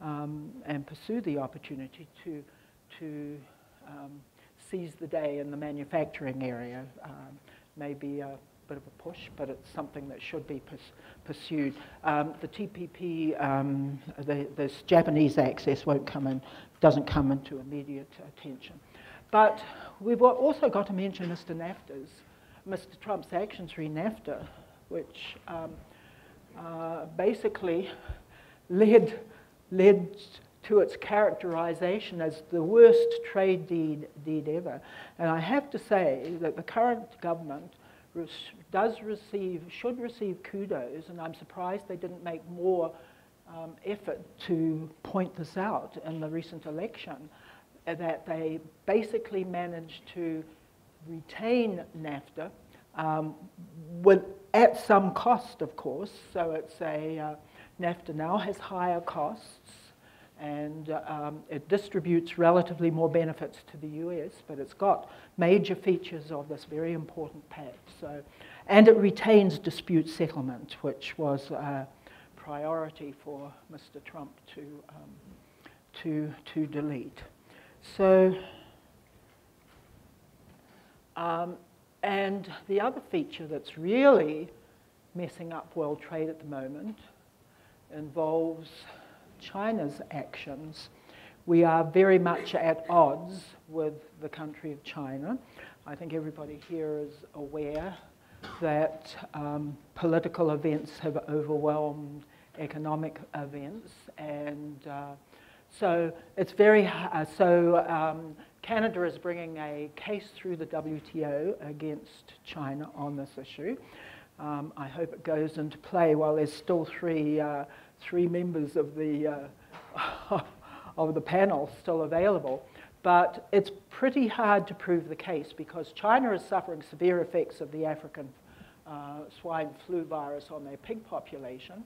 um, and pursue the opportunity to, to um, seize the day in the manufacturing area. Um, may be a bit of a push, but it's something that should be pursued. Um, the TPP, um, the, this Japanese access won't come in, doesn't come into immediate attention. But we've also got to mention Mr. NAFTA's, Mr. Trump's actions re NAFTA, which um, uh, basically led led to its characterization as the worst trade deed, deed ever. And I have to say that the current government does receive, should receive kudos, and I'm surprised they didn't make more um, effort to point this out in the recent election, uh, that they basically managed to retain NAFTA um, with, at some cost, of course. So it's a, uh, NAFTA now has higher costs and um, it distributes relatively more benefits to the US, but it's got major features of this very important pact. So, and it retains dispute settlement, which was a priority for Mr. Trump to, um, to, to delete. So, um, and the other feature that's really messing up world trade at the moment involves China's actions. We are very much at odds with the country of China. I think everybody here is aware that um, political events have overwhelmed economic events, and uh, so it's very uh, so. Um, Canada is bringing a case through the WTO against China on this issue. Um, I hope it goes into play while there's still three, uh, three members of the, uh, [LAUGHS] of the panel still available. But it's pretty hard to prove the case because China is suffering severe effects of the African uh, swine flu virus on their pig population,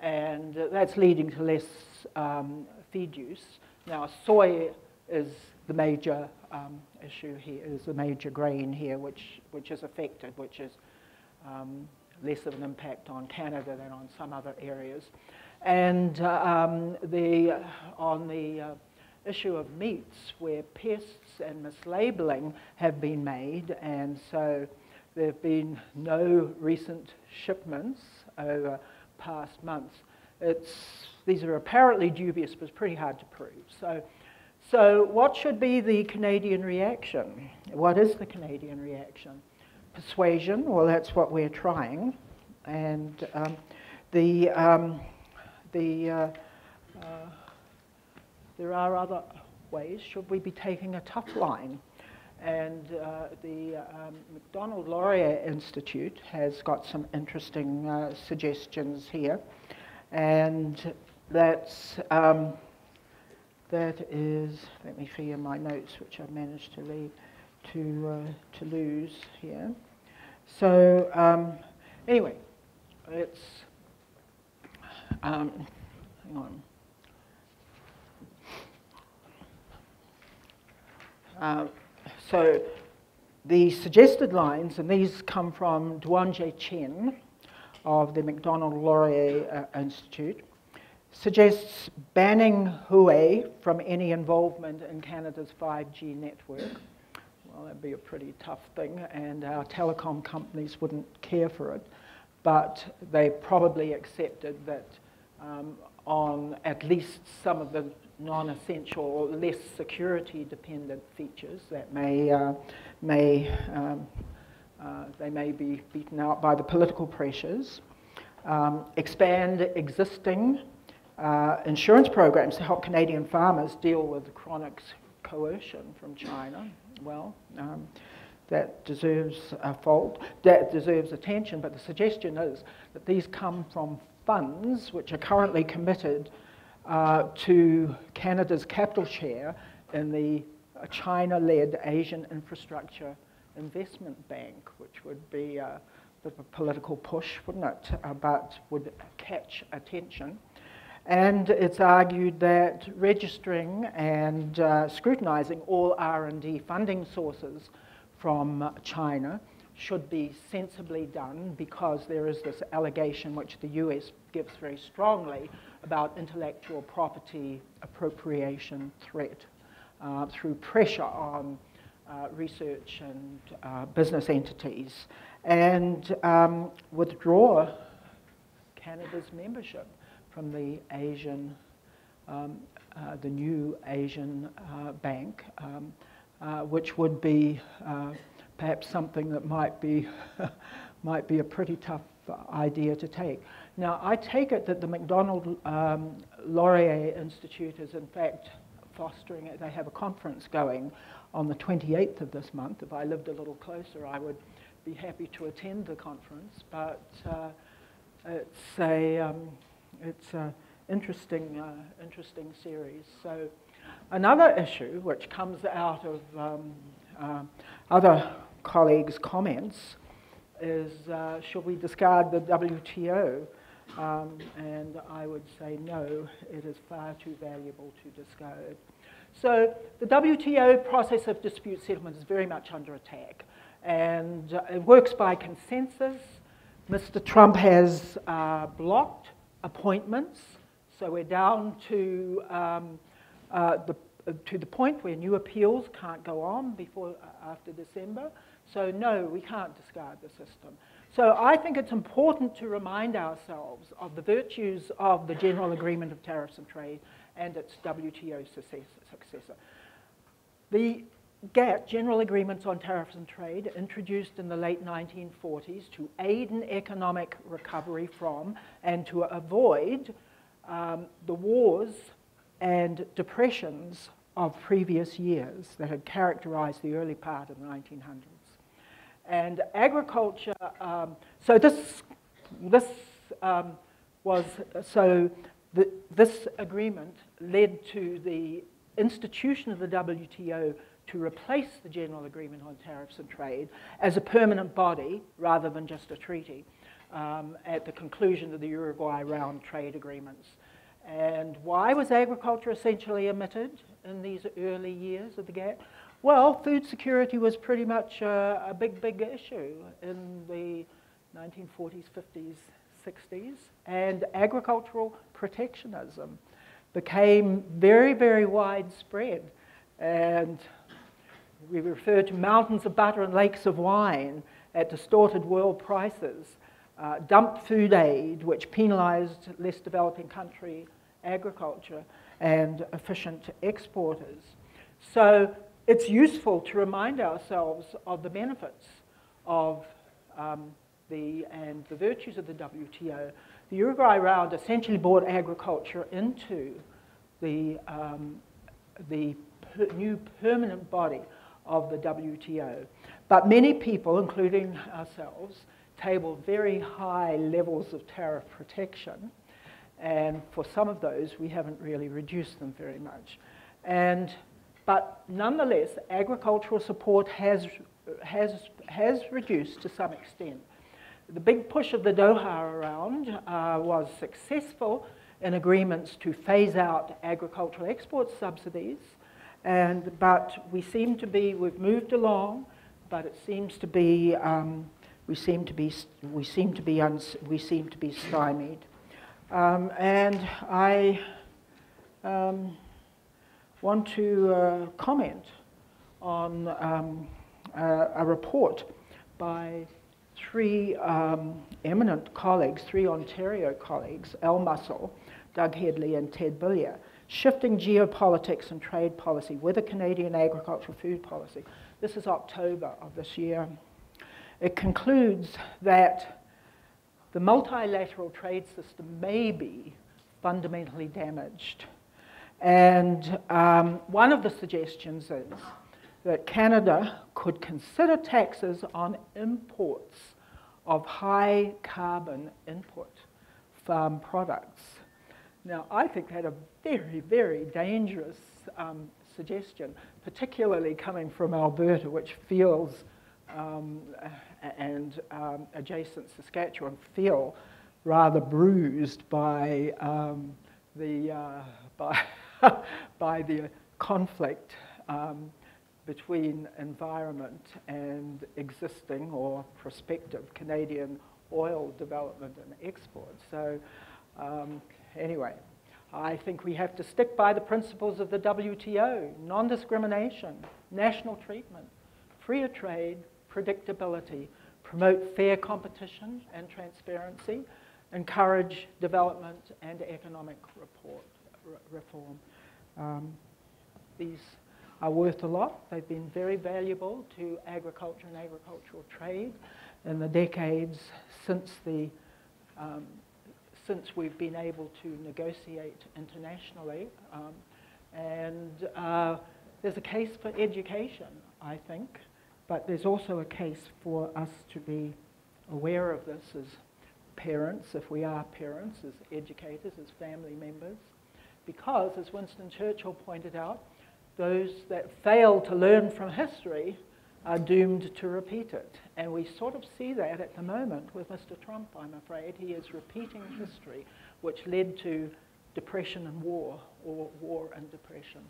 and that's leading to less um, feed use. Now, soy is the major um, issue here, is the major grain here, which, which is affected, which is um, less of an impact on Canada than on some other areas. And uh, um, the, on the uh, issue of meats, where pests and mislabeling have been made, and so there have been no recent shipments over past months. It's, these are apparently dubious, but it's pretty hard to prove. So, so what should be the Canadian reaction? What is the Canadian reaction? Persuasion, well, that's what we're trying. And um, the, um, the, uh, uh, there are other ways. Should we be taking a tough line? And uh, the um, Macdonald Laurier Institute has got some interesting uh, suggestions here. And that's, um, that is, let me figure my notes, which I've managed to leave, to, uh, to lose here. So um, anyway, it's, um, hang on. Uh, so the suggested lines, and these come from Duanjie Chen of the Macdonald Laurier uh, Institute, suggests banning Huawei from any involvement in Canada's 5G network. Well, that'd be a pretty tough thing, and our telecom companies wouldn't care for it, but they probably accepted that um, on at least some of the non-essential or less security-dependent features that may, uh, may um, uh, they may be beaten out by the political pressures. Um, expand existing uh, insurance programs to help Canadian farmers deal with the chronic coercion from China. Well, um, that deserves a fault, that deserves attention, but the suggestion is that these come from funds which are currently committed uh, to Canada's capital share in the China-led Asian Infrastructure Investment Bank, which would be a bit of a political push, wouldn't it, uh, but would catch attention. And it's argued that registering and uh, scrutinizing all R&D funding sources from China should be sensibly done because there is this allegation which the US gives very strongly about intellectual property appropriation threat uh, through pressure on uh, research and uh, business entities. And um, withdraw Canada's membership from the Asian, um, uh, the new Asian uh, bank, um, uh, which would be perhaps something that might be, [LAUGHS] might be a pretty tough idea to take. Now, I take it that the Macdonald um, Laurier Institute is in fact fostering it. They have a conference going on the 28th of this month. If I lived a little closer, I would be happy to attend the conference, but uh, it's a um, it's an interesting, uh, interesting series. So another issue which comes out of um, uh, other colleagues' comments is uh, should we discard the WTO? Um, and I would say no, it is far too valuable to discard. So the WTO process of dispute settlement is very much under attack. And it works by consensus. Mr. Trump has uh, blocked appointments. So we're down to, um, uh, the, to the point where new appeals can't go on before uh, after December. So no, we can't discard the system. So I think it's important to remind ourselves of the virtues of the General Agreement of Tariffs and Trade and its WTO successor. The GATT, General Agreements on Tariffs and Trade, introduced in the late 1940s to aid in economic recovery from and to avoid um, the wars and depressions of previous years that had characterized the early part of the 1900s. And agriculture, um, so this, this um, was, so the, this agreement led to the institution of the WTO to replace the General Agreement on Tariffs and Trade as a permanent body rather than just a treaty um, at the conclusion of the Uruguay round trade agreements. And why was agriculture essentially omitted in these early years of the GATT? Well, food security was pretty much a, a big, big issue in the 1940s, 50s, 60s, and agricultural protectionism became very, very widespread. And we refer to mountains of butter and lakes of wine at distorted world prices, uh, dumped food aid, which penalized less developing country agriculture and efficient exporters. So it's useful to remind ourselves of the benefits of um, the, and the virtues of the WTO. The Uruguay Round essentially brought agriculture into the, um, the per new permanent body of the WTO. But many people, including ourselves, tabled very high levels of tariff protection. And for some of those, we haven't really reduced them very much. And, but nonetheless, agricultural support has, has, has reduced to some extent. The big push of the Doha round uh, was successful in agreements to phase out agricultural export subsidies and, but we seem to be, we've moved along, but it seems to be, um, we seem to be, we seem to be, we seem to be stymied. Um, and I um, want to uh, comment on um, a, a, report by three um, eminent colleagues, three Ontario colleagues, Al Mussel, Doug Hedley, and Ted Bilyea, Shifting Geopolitics and Trade Policy with a Canadian Agricultural Food Policy. This is October of this year. It concludes that the multilateral trade system may be fundamentally damaged. And um, one of the suggestions is that Canada could consider taxes on imports of high carbon input farm products. Now, I think that a very, very dangerous um, suggestion, particularly coming from Alberta, which feels, um, and um, adjacent Saskatchewan feel rather bruised by um, the, uh, [LAUGHS] by, by the conflict um, between environment and existing or prospective Canadian oil development and export. So um, anyway, I think we have to stick by the principles of the WTO, non-discrimination, national treatment, freer trade, predictability, promote fair competition and transparency, encourage development and economic report, reform. Um, these are worth a lot. They've been very valuable to agriculture and agricultural trade in the decades since the um, since we've been able to negotiate internationally. Um, and uh, there's a case for education, I think, but there's also a case for us to be aware of this as parents, if we are parents, as educators, as family members, because, as Winston Churchill pointed out, those that fail to learn from history are doomed to repeat it. And we sort of see that at the moment with Mr. Trump, I'm afraid. He is repeating history, which led to depression and war, or war and depression.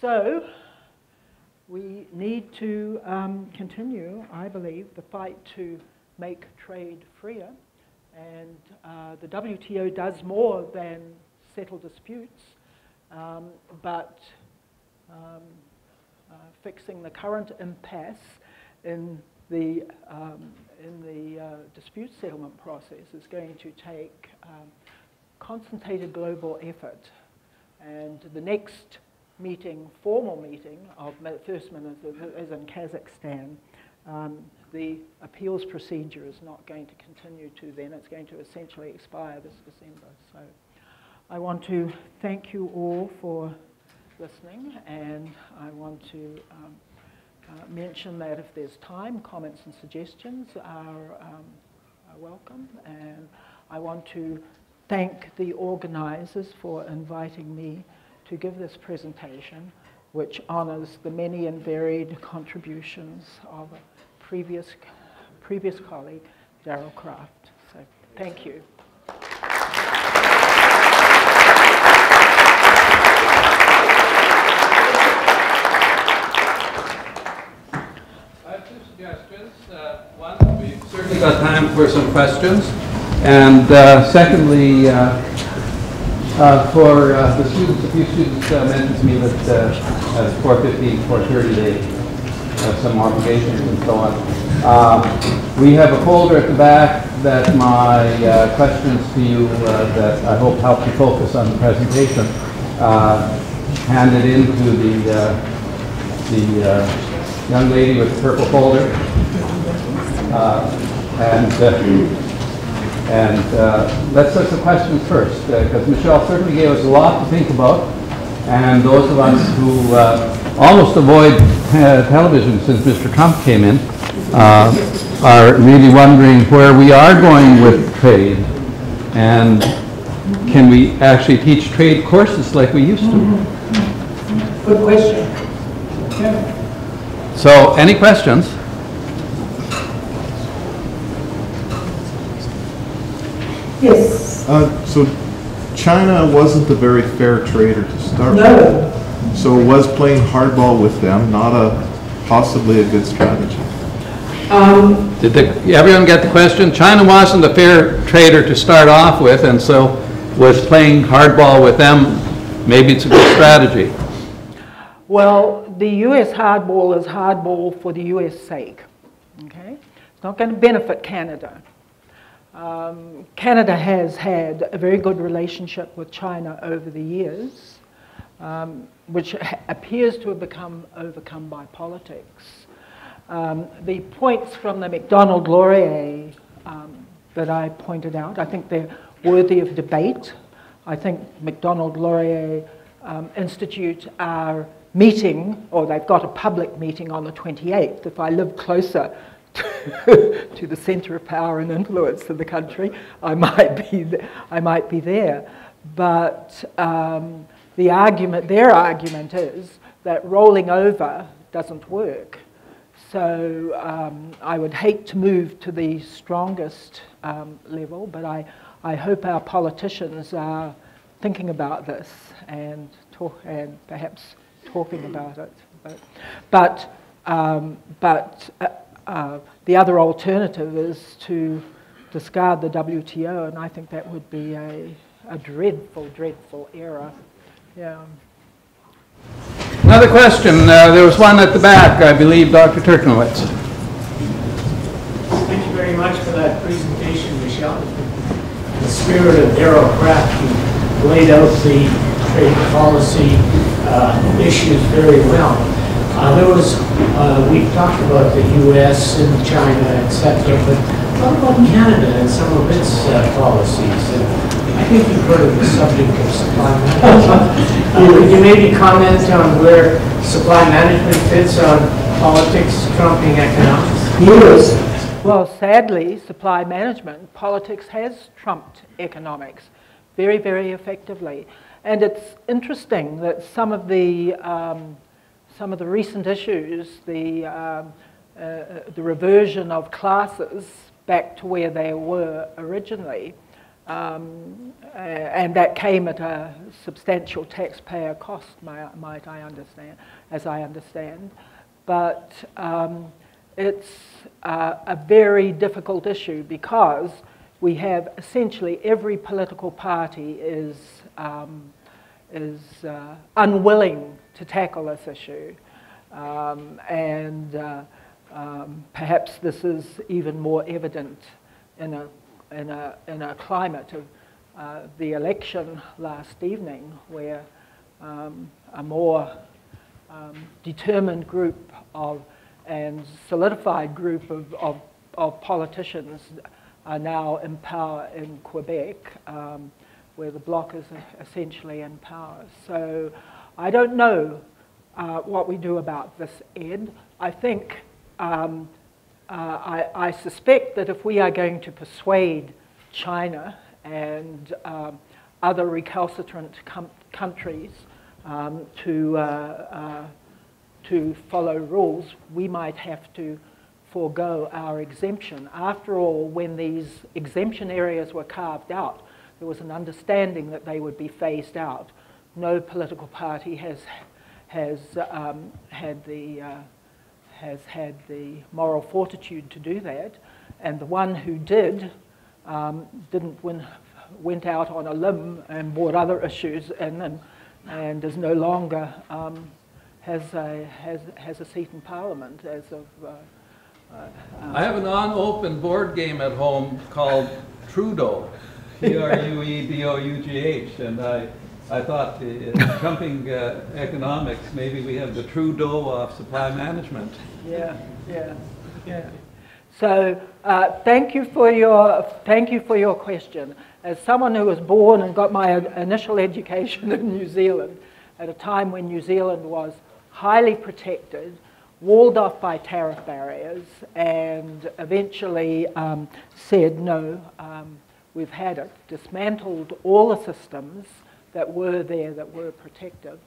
So, we need to um, continue, I believe, the fight to make trade freer. And uh, the WTO does more than settle disputes, um, but um, uh, fixing the current impasse in the, um, in the uh, dispute settlement process is going to take um, concentrated global effort. And the next meeting, formal meeting of first ministers is in Kazakhstan. Um, the appeals procedure is not going to continue to then, it's going to essentially expire this December. So I want to thank you all for listening, and I want to um, uh, mention that if there's time, comments and suggestions are, um, are welcome. And I want to thank the organisers for inviting me to give this presentation, which honours the many and varied contributions of a previous, previous colleague, Daryl Kraft. So thank you. I have two suggestions. Uh, One, we've certainly got time for some questions. And uh, secondly, uh, uh, for uh, the students, a few students uh, mentioned to me that uh, at 4:15, 4:30, they have some obligations and so on. Um, We have a folder at the back that my uh, questions to you uh, that I hope help you focus on the presentation, uh, handed the uh, the uh, young lady with the purple folder. Uh, And, uh, and uh, let's set the questions first, because Michele certainly gave us a lot to think about. And those of us who uh, almost avoid uh, television since Mr. Trump came in uh, are really wondering where we are going with trade. And can we actually teach trade courses like we used to? Good question. So, any questions? Yes. Uh, So China wasn't a very fair trader to start with. No. So was playing hardball with them not a, possibly a good strategy? Um, Did the- everyone get the question? China wasn't a fair trader to start off with, and so was playing hardball with them, maybe it's a good strategy. Well, the US hardball is hardball for the US sake. Okay? It's not going to benefit Canada. Um, Canada has had a very good relationship with China over the years, um, which appears to have become overcome by politics. Um, the points from the Macdonald Laurier um, that I pointed out, I think they're worthy of debate. I think Macdonald Laurier um, Institute are meeting, or they've got a public meeting on the 28th. If I live closer [LAUGHS] to, the centre of power and influence in the country, I might be, th- I might be there. But um, the argument, their argument is that rolling over doesn't work. So um, I would hate to move to the strongest um, level, but I, I hope our politicians are thinking about this and, talk, and perhaps talking about it. But, but, um, but uh, uh, the other alternative is to discard the WTO, and I think that would be a, a dreadful, dreadful error. Yeah. Another question, uh, there was one at the back, I believe, Dr. Tyrchniewicz. Thank you very much for that presentation, Michele. The spirit of Daryl Kraft, you laid out the trade policy uh, issues very well. Uh, There was, uh, we talked about the U.S. and China, et cetera, but what about Canada and some of its uh, policies? And I think you've heard of the subject of supply management. [LAUGHS] Uh, Could you maybe comment on where supply management fits on politics trumping economics? Yes. Well, sadly, supply management, politics has trumped economics very, very effectively. And it's interesting that some of the, um, some of the recent issues, the, um, uh, the reversion of classes back to where they were originally, um, uh, and that came at a substantial taxpayer cost, mi- might I understand, as I understand. But um, it's uh, a very difficult issue because we have essentially every political party is, um, is uh, unwilling to tackle this issue. Um, and uh, um, perhaps this is even more evident in a, in a, in a climate of uh, the election last evening where um, a more um, determined group of and solidified group of, of, of politicians are now in power in Quebec, um, where the bloc is essentially in power. So I don't know uh, what we do about this, Ed. I think, um, uh, I, I, suspect that if we are going to persuade China and um, other recalcitrant countries um, to, uh, uh, to follow rules, we might have to forego our exemption. After all, when these exemption areas were carved out, there was an understanding that they would be phased out. No political party has, has um, had the uh, has had the moral fortitude to do that, and the one who did um, didn't win, went out on a limb and brought other issues in and, and is no longer um, has, a, has, has a seat in Parliament as of uh, I have an unopened board game at home called Trudeau, T-R-U-E-D-O-U-G-H, and I, I thought, uh, [LAUGHS] jumping uh, economics, maybe we have the true Trudeau of supply management. Yeah, yeah, yeah. So uh, thank you for your thank you for your question. As someone who was born and got my initial education in New Zealand at a time when New Zealand was highly protected walled off by tariff barriers and eventually um, said, no, um, we've had it, dismantled all the systems that were there that were protective.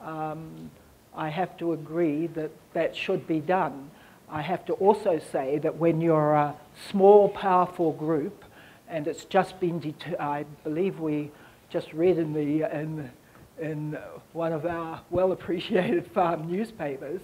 Um, I have to agree that that should be done. I have to also say that when you're a small, powerful group, and it's just been, I believe we just read in, the, in, in one of our well appreciated farm newspapers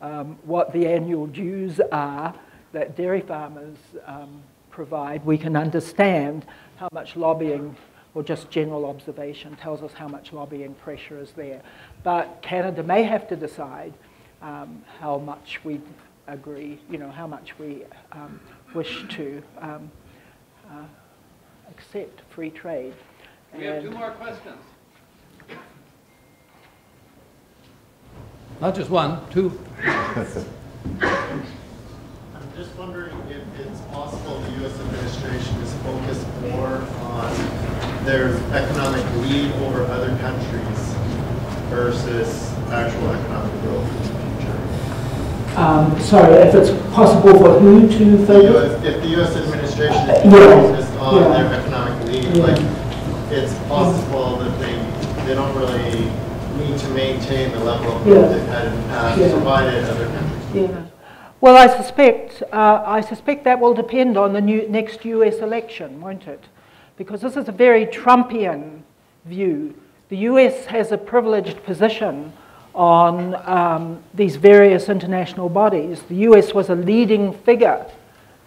um, what the annual dues are that dairy farmers um, provide, we can understand how much lobbying or just general observation tells us how much lobbying pressure is there. But Canada may have to decide um, how much we agree, you know, how much we um, wish to um, uh, accept free trade. We have two more questions. Not just one, two. [LAUGHS] I'm just wondering if it's possible the U.S. administration is focused more on their economic lead over other countries versus actual economic growth in the future. Um, sorry, if it's possible for who to The focus? US, if the U.S. administration is Yeah. focused on Yeah. their economic lead, Yeah. like it's possible that they they don't really need to maintain the level of growth Yeah. they've had in the past, Yeah. provided other countries. Yeah. Well, I suspect, uh, I suspect that will depend on the new, next US election, won't it? Because this is a very Trumpian view. The US has a privileged position on um, these various international bodies. The US was a leading figure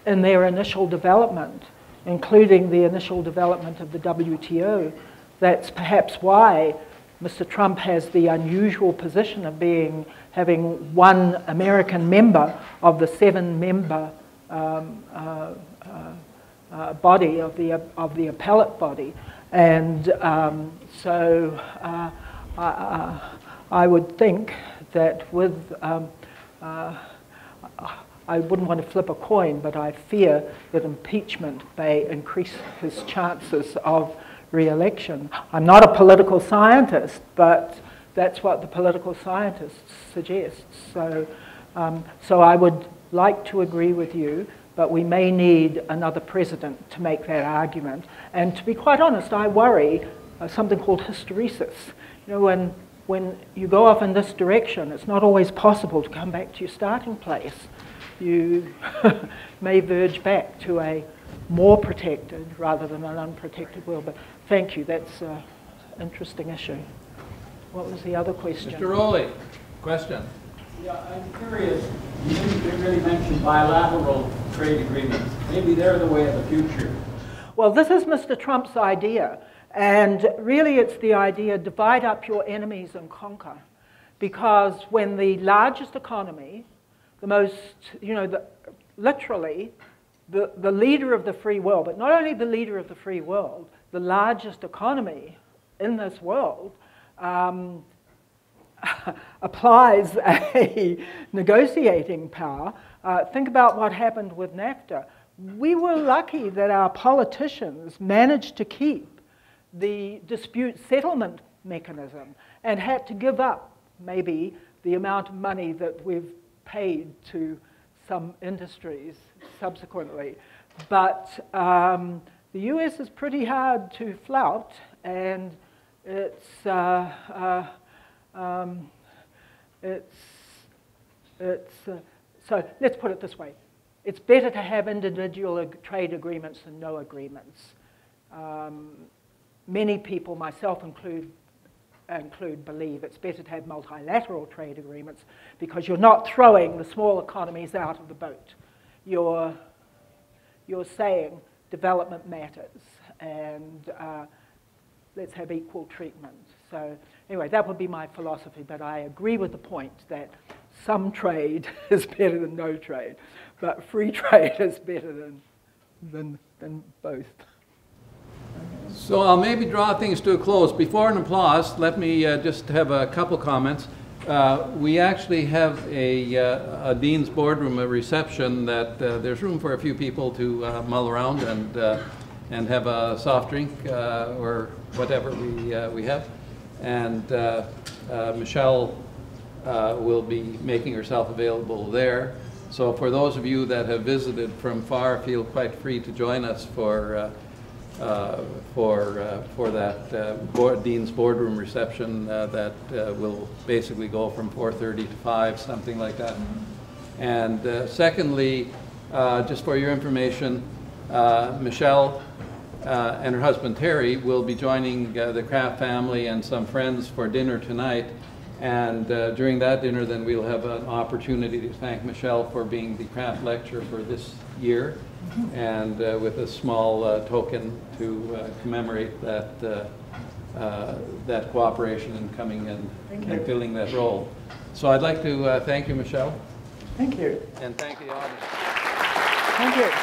in their initial development, including the initial development of the WTO. That's perhaps why Mr. Trump has the unusual position of being having one American member of the seven-member um, uh, uh, uh, body of the of the appellate body, and um, so uh, I, I, would think that with um, uh, I wouldn't want to flip a coin, but I fear that impeachment may increase his chances of re-election. I'm not a political scientist, but that's what the political scientists suggest. So, um, so I would like to agree with you, but we may need another president to make that argument. And to be quite honest, I worry uh, something called hysteresis. You know, when, when you go off in this direction, it's not always possible to come back to your starting place. You [LAUGHS] may verge back to a more protected rather than an unprotected world. But thank you, that's an interesting issue. What was the other question? Mr. Rowley, question. Yeah, I'm curious, you didn't really mention bilateral trade agreements. Maybe they're the way of the future. Well, this is Mr. Trump's idea. And really, it's the idea divide up your enemies and conquer. Because when the largest economy, the most, you know, the, literally the, the leader of the free world, but not only the leader of the free world, the largest economy in this world, um, [LAUGHS] applies a [LAUGHS] negotiating power, uh, think about what happened with NAFTA. We were lucky that our politicians managed to keep the dispute settlement mechanism and had to give up maybe the amount of money that we've paid to some industries subsequently. But um, the US is pretty hard to flout, and it's, uh, uh, um, it's, it's uh, so let's put it this way. It's better to have individual ag- trade agreements than no agreements. Um, many people, myself include, include, believe it's better to have multilateral trade agreements because you're not throwing the small economies out of the boat. You're, you're saying development matters and uh, let's have equal treatment. So anyway, that would be my philosophy, but I agree with the point that some trade [LAUGHS] is better than no trade, but free [LAUGHS] trade is better than, than, than both. So I'll maybe draw things to a close. Before an applause, let me uh, just have a couple comments. Uh, We actually have a uh, a Dean's Boardroom, a reception that uh, there's room for a few people to uh, mull around and, uh, and have a soft drink or whatever we, we have. And uh, uh, Michele uh, will be making herself available there. So for those of you that have visited from far, feel quite free to join us for uh, uh, for, uh, for that board- Dean's Boardroom reception that will basically go from 4:30 to 5, something like that. And secondly, just for your information, Michele uh, and her husband Terry will be joining uh, the Kraft family and some friends for dinner tonight. And uh, during that dinner, then we'll have an opportunity to thank Michele for being the Kraft lecturer for this year, and uh, with a small uh, token to uh, commemorate that, uh, uh, that cooperation in coming in and filling that role. So I'd like to uh, thank you, Michele, Thank you. and thank the audience. Thank you.